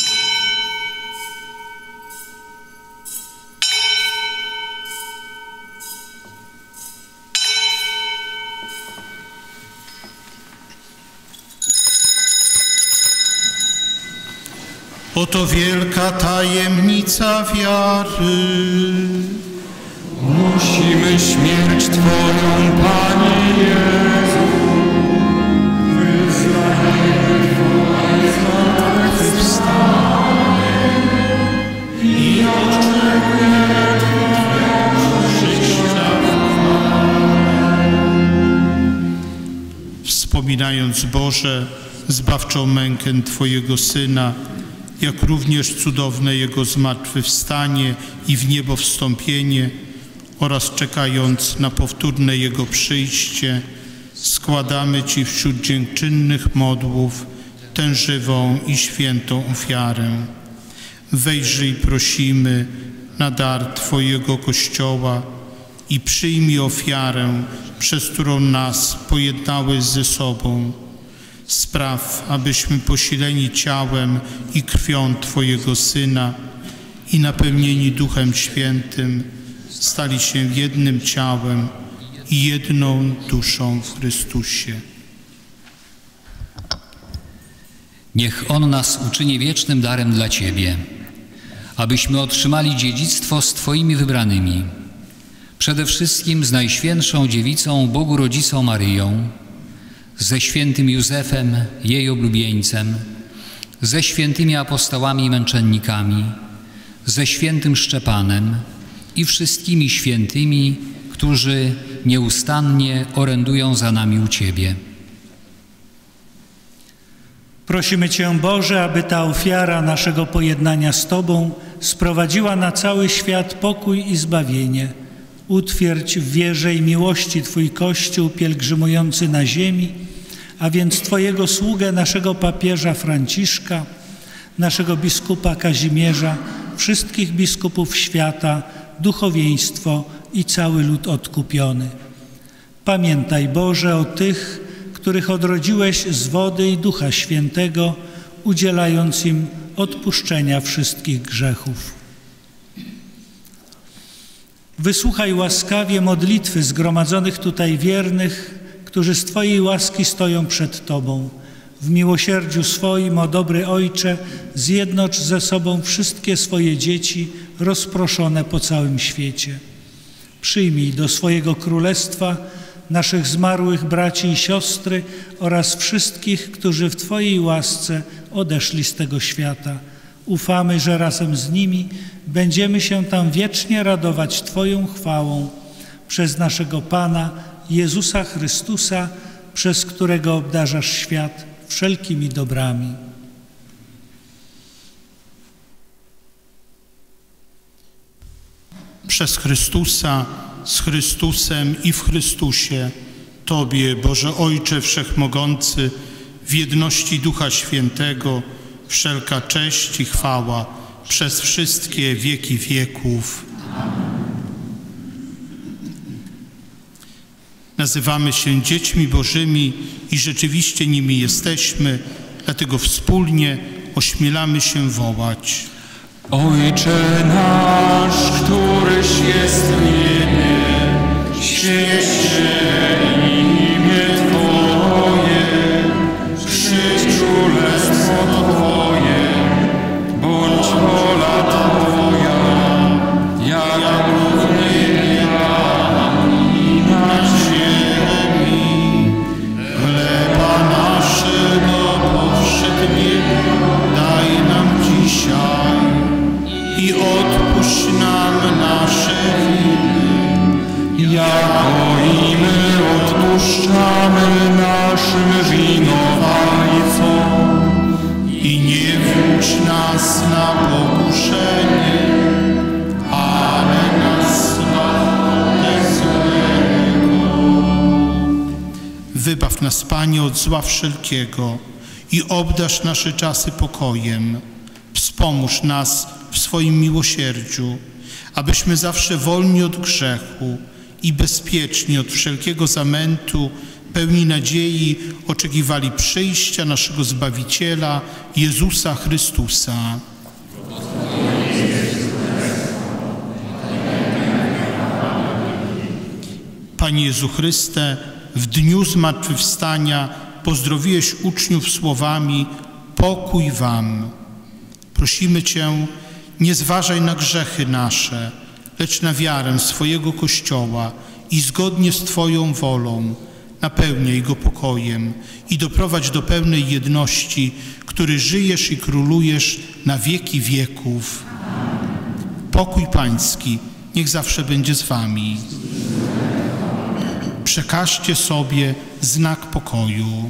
Oto wielka tajemnica wiary. Musimy śmierć Twoją, Panie Jezu. I oczekujemy Wspominając Boże, zbawczą mękę Twojego Syna, jak również cudowne Jego zmartwychwstanie i w niebo wstąpienie oraz czekając na powtórne Jego przyjście, składamy Ci wśród dziękczynnych modłów tę żywą i świętą ofiarę. Wejrzyj prosimy na dar Twojego Kościoła i przyjmij ofiarę, przez którą nas pojednałeś ze sobą. Spraw, abyśmy posileni ciałem i krwią Twojego Syna i napełnieni Duchem Świętym stali się jednym ciałem i jedną duszą w Chrystusie. Niech On nas uczyni wiecznym darem dla Ciebie, abyśmy otrzymali dziedzictwo z Twoimi wybranymi, przede wszystkim z Najświętszą Dziewicą Bogu Rodzicą Maryją, ze świętym Józefem, jej oblubieńcem, ze świętymi apostołami i męczennikami, ze świętym Szczepanem i wszystkimi świętymi, którzy nieustannie orędują za nami u Ciebie. Prosimy Cię, Boże, aby ta ofiara naszego pojednania z Tobą sprowadziła na cały świat pokój i zbawienie. Utwierdź w wierze i miłości Twój Kościół pielgrzymujący na ziemi, a więc Twojego sługę, naszego papieża Franciszka, naszego biskupa Kazimierza, wszystkich biskupów świata, duchowieństwo i cały lud odkupiony. Pamiętaj, Boże, o tych, których odrodziłeś z wody i Ducha Świętego, udzielając im odpuszczenia wszystkich grzechów. Wysłuchaj łaskawie modlitwy zgromadzonych tutaj wiernych, którzy z Twojej łaski stoją przed Tobą. W miłosierdziu swoim, o dobry Ojcze, zjednocz ze sobą wszystkie swoje dzieci rozproszone po całym świecie. Przyjmij do swojego królestwa naszych zmarłych braci i siostry oraz wszystkich, którzy w Twojej łasce odeszli z tego świata. Ufamy, że razem z nimi będziemy się tam wiecznie radować Twoją chwałą przez naszego Pana Jezusa Chrystusa, przez którego obdarzasz świat wszelkimi dobrami. Przez Chrystusa, z Chrystusem i w Chrystusie, Tobie, Boże Ojcze Wszechmogący, w jedności Ducha Świętego, wszelka cześć i chwała przez wszystkie wieki wieków. Nazywamy się dziećmi Bożymi i rzeczywiście nimi jesteśmy, dlatego wspólnie ośmielamy się wołać. Ojcze nasz, któryś jest w niebie, świeć nas, Panie, od zła wszelkiego i obdasz nasze czasy pokojem. Wspomóż nas w swoim miłosierdziu, abyśmy zawsze wolni od grzechu i bezpieczni od wszelkiego zamętu, pełni nadziei oczekiwali przyjścia naszego Zbawiciela, Jezusa Chrystusa. Panie Jezu Chryste, w dniu zmartwychwstania pozdrowiłeś uczniów słowami pokój wam. Prosimy Cię, nie zważaj na grzechy nasze, lecz na wiarę swojego Kościoła i zgodnie z Twoją wolą napełniaj go pokojem i doprowadź do pełnej jedności, który żyjesz i królujesz na wieki wieków. Pokój Pański niech zawsze będzie z Wami. Przekażcie sobie znak pokoju.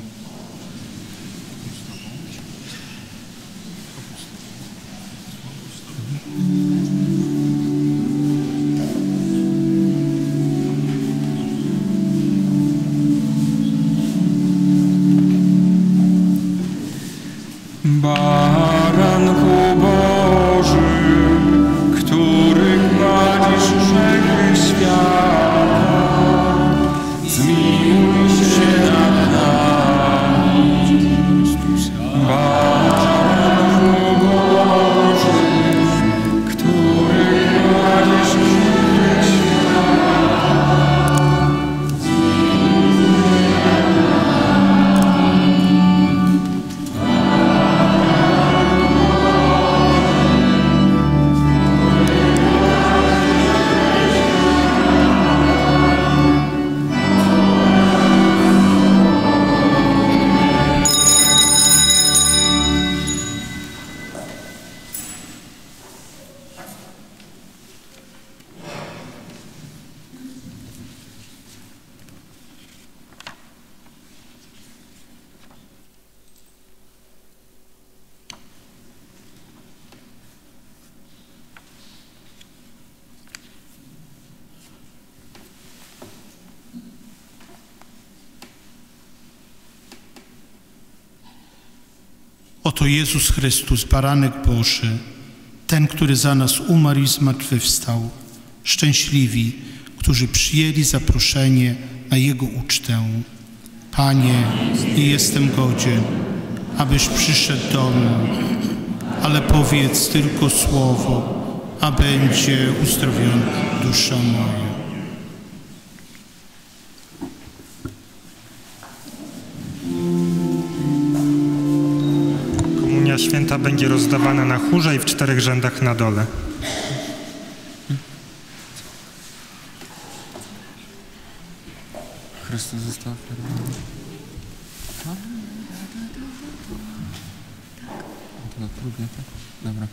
Oto Jezus Chrystus, baranek Boży, ten, który za nas umarł i zmartwychwstał. Szczęśliwi, którzy przyjęli zaproszenie na Jego ucztę. Panie, nie jestem godzien, abyś przyszedł do mnie, ale powiedz tylko słowo, a będzie uzdrowiona dusza moja. Święta będzie rozdawana na chórze i w czterech rzędach na dole. Chrystus został Na próbie, tak? Dobra.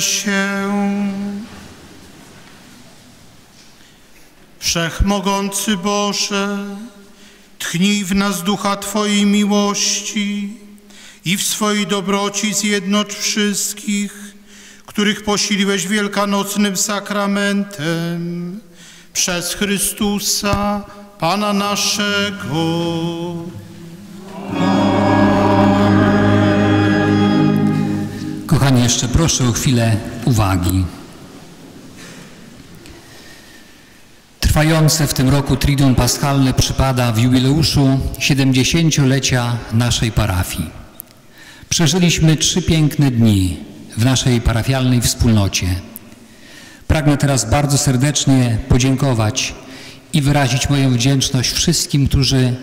się. Wszechmogący Boże, tchnij w nas ducha Twojej miłości i w swojej dobroci zjednocz wszystkich, których posiliłeś wielkanocnym sakramentem przez Chrystusa, Pana naszego. Jeszcze proszę o chwilę uwagi. Trwające w tym roku Triduum Paschalne przypada w jubileuszu 70-lecia naszej parafii. Przeżyliśmy trzy piękne dni w naszej parafialnej wspólnocie. Pragnę teraz bardzo serdecznie podziękować i wyrazić moją wdzięczność wszystkim, którzy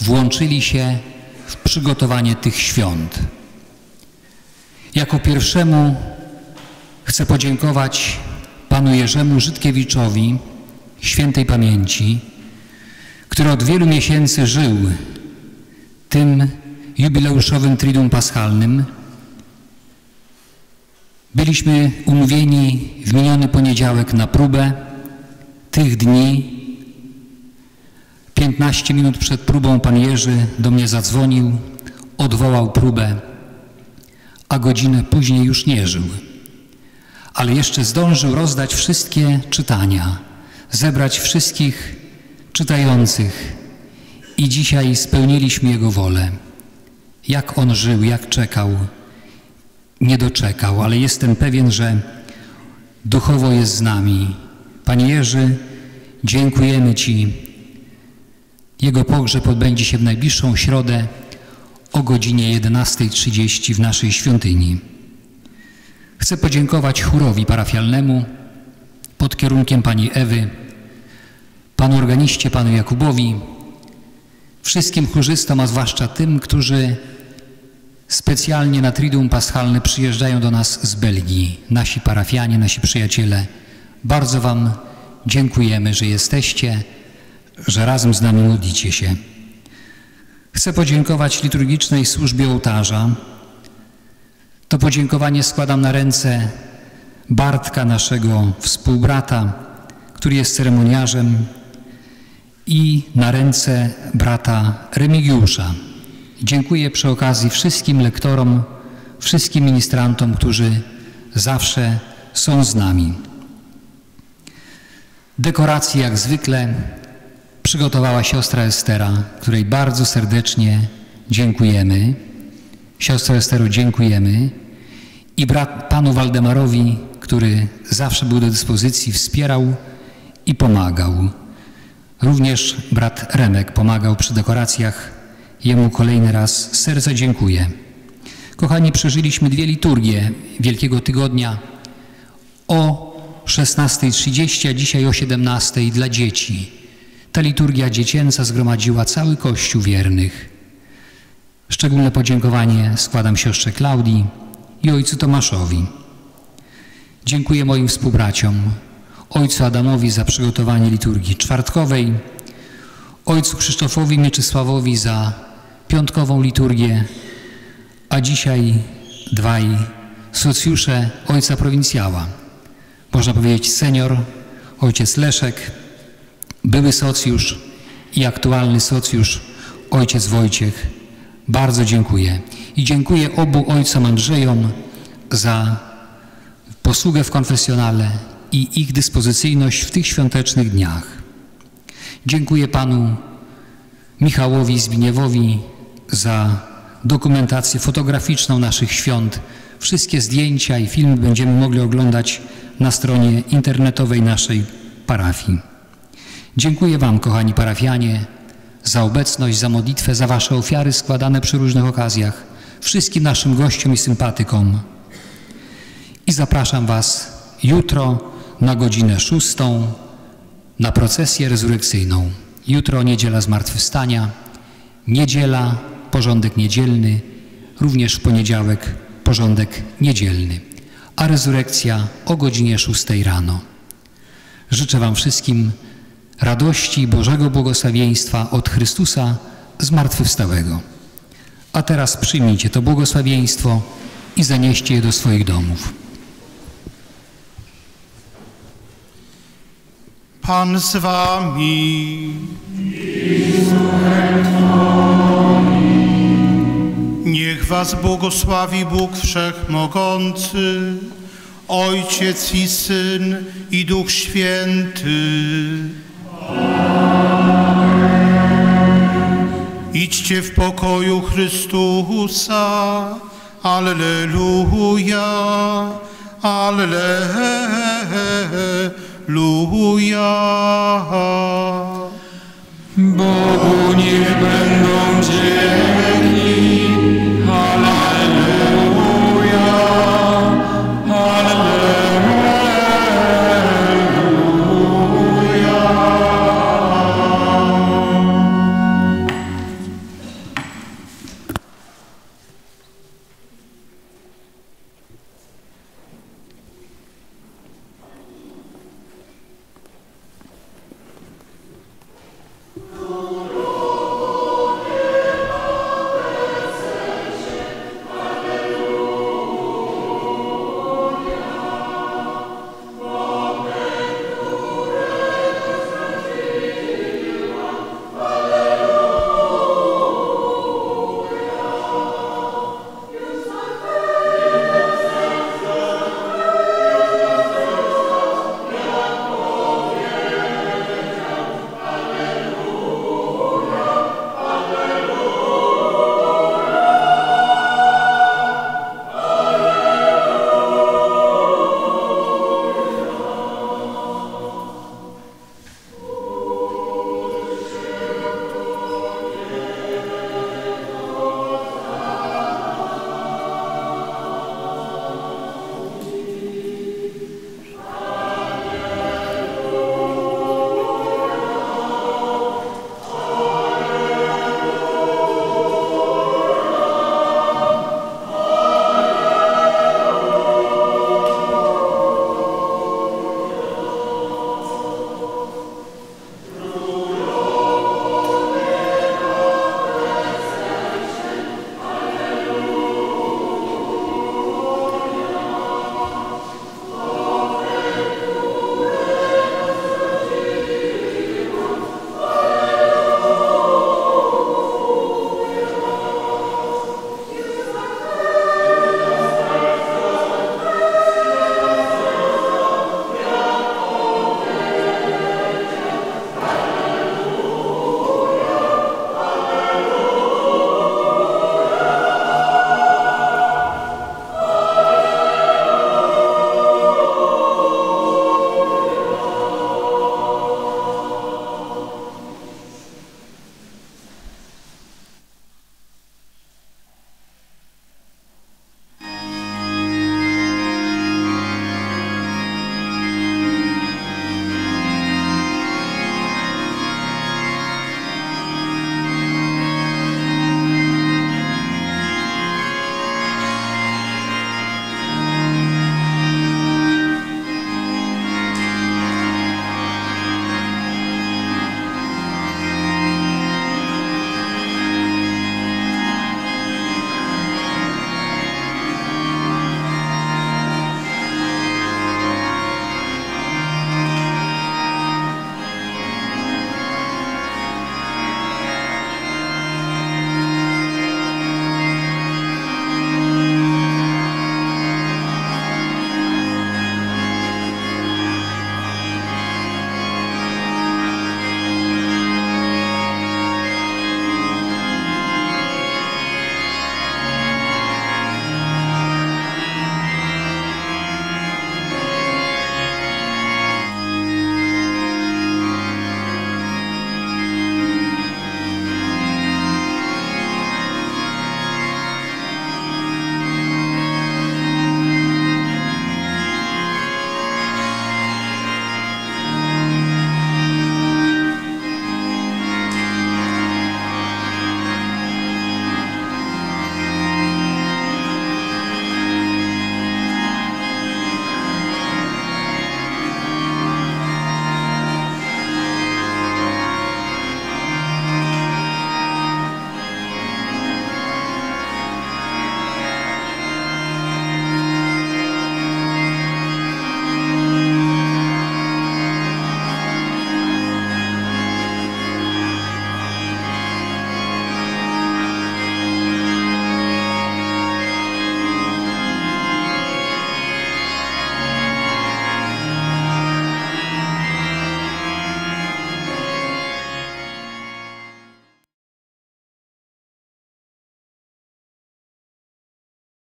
włączyli się w przygotowanie tych świąt. Jako pierwszemu chcę podziękować panu Jerzemu Żydkiewiczowi, świętej pamięci, który od wielu miesięcy żył tym jubileuszowym Triduum Paschalnym. Byliśmy umówieni w miniony poniedziałek na próbę tych dni. 15 minut przed próbą pan Jerzy do mnie zadzwonił, odwołał próbę, a godzinę później już nie żył. Ale jeszcze zdążył rozdać wszystkie czytania, zebrać wszystkich czytających i dzisiaj spełniliśmy Jego wolę. Jak On żył, jak czekał, nie doczekał, ale jestem pewien, że duchowo jest z nami. Panie Jerzy, dziękujemy Ci. Jego pogrzeb odbędzie się w najbliższą środę o godzinie 11.30 w naszej świątyni. Chcę podziękować chórowi parafialnemu pod kierunkiem pani Ewy, panu organiście, panu Jakubowi, wszystkim chórzystom, a zwłaszcza tym, którzy specjalnie na Triduum Paschalne przyjeżdżają do nas z Belgii, nasi parafianie, nasi przyjaciele. Bardzo Wam dziękujemy, że jesteście, że razem z nami modlicie się. Chcę podziękować liturgicznej służbie ołtarza. To podziękowanie składam na ręce Bartka, naszego współbrata, który jest ceremoniarzem, i na ręce brata Remigiusza. Dziękuję przy okazji wszystkim lektorom, wszystkim ministrantom, którzy zawsze są z nami. Dekoracje jak zwykle przygotowała siostra Estera, której bardzo serdecznie dziękujemy. Siostro Estero, dziękujemy. I brat panu Waldemarowi, który zawsze był do dyspozycji, wspierał i pomagał. Również brat Remek pomagał przy dekoracjach. Jemu kolejny raz z serca dziękuję. Kochani, przeżyliśmy dwie liturgie Wielkiego Tygodnia o 16.30, a dzisiaj o 17.00 dla dzieci. Ta liturgia dziecięca zgromadziła cały Kościół wiernych. Szczególne podziękowanie składam siostrze Klaudii i ojcu Tomaszowi. Dziękuję moim współbraciom, ojcu Adamowi za przygotowanie liturgii czwartkowej, ojcu Krzysztofowi Mieczysławowi za piątkową liturgię, a dzisiaj dwaj socjusze ojca prowincjała. Można powiedzieć senior, ojciec Leszek, były socjusz i aktualny socjusz, ojciec Wojciech. Bardzo dziękuję. I dziękuję obu ojcom Andrzejom za posługę w konfesjonale i ich dyspozycyjność w tych świątecznych dniach. Dziękuję panu Michałowi Zbigniewowi za dokumentację fotograficzną naszych świąt. Wszystkie zdjęcia i filmy będziemy mogli oglądać na stronie internetowej naszej parafii. Dziękuję Wam, kochani parafianie, za obecność, za modlitwę, za Wasze ofiary składane przy różnych okazjach, wszystkim naszym gościom i sympatykom. I zapraszam Was jutro na godzinę szóstą na procesję rezurekcyjną. Jutro niedziela zmartwychwstania, niedziela porządek niedzielny, również w poniedziałek porządek niedzielny, a rezurekcja o godzinie szóstej rano. Życzę Wam wszystkim radości Bożego błogosławieństwa od Chrystusa zmartwychwstałego. A teraz przyjmijcie to błogosławieństwo i zanieście je do swoich domów. Pan z wami. Niech was błogosławi Bóg Wszechmogący, Ojciec i Syn i Duch Święty. Idźcie w pokoju Chrystusa. Alleluja, Alleluja. Bogu niech będą.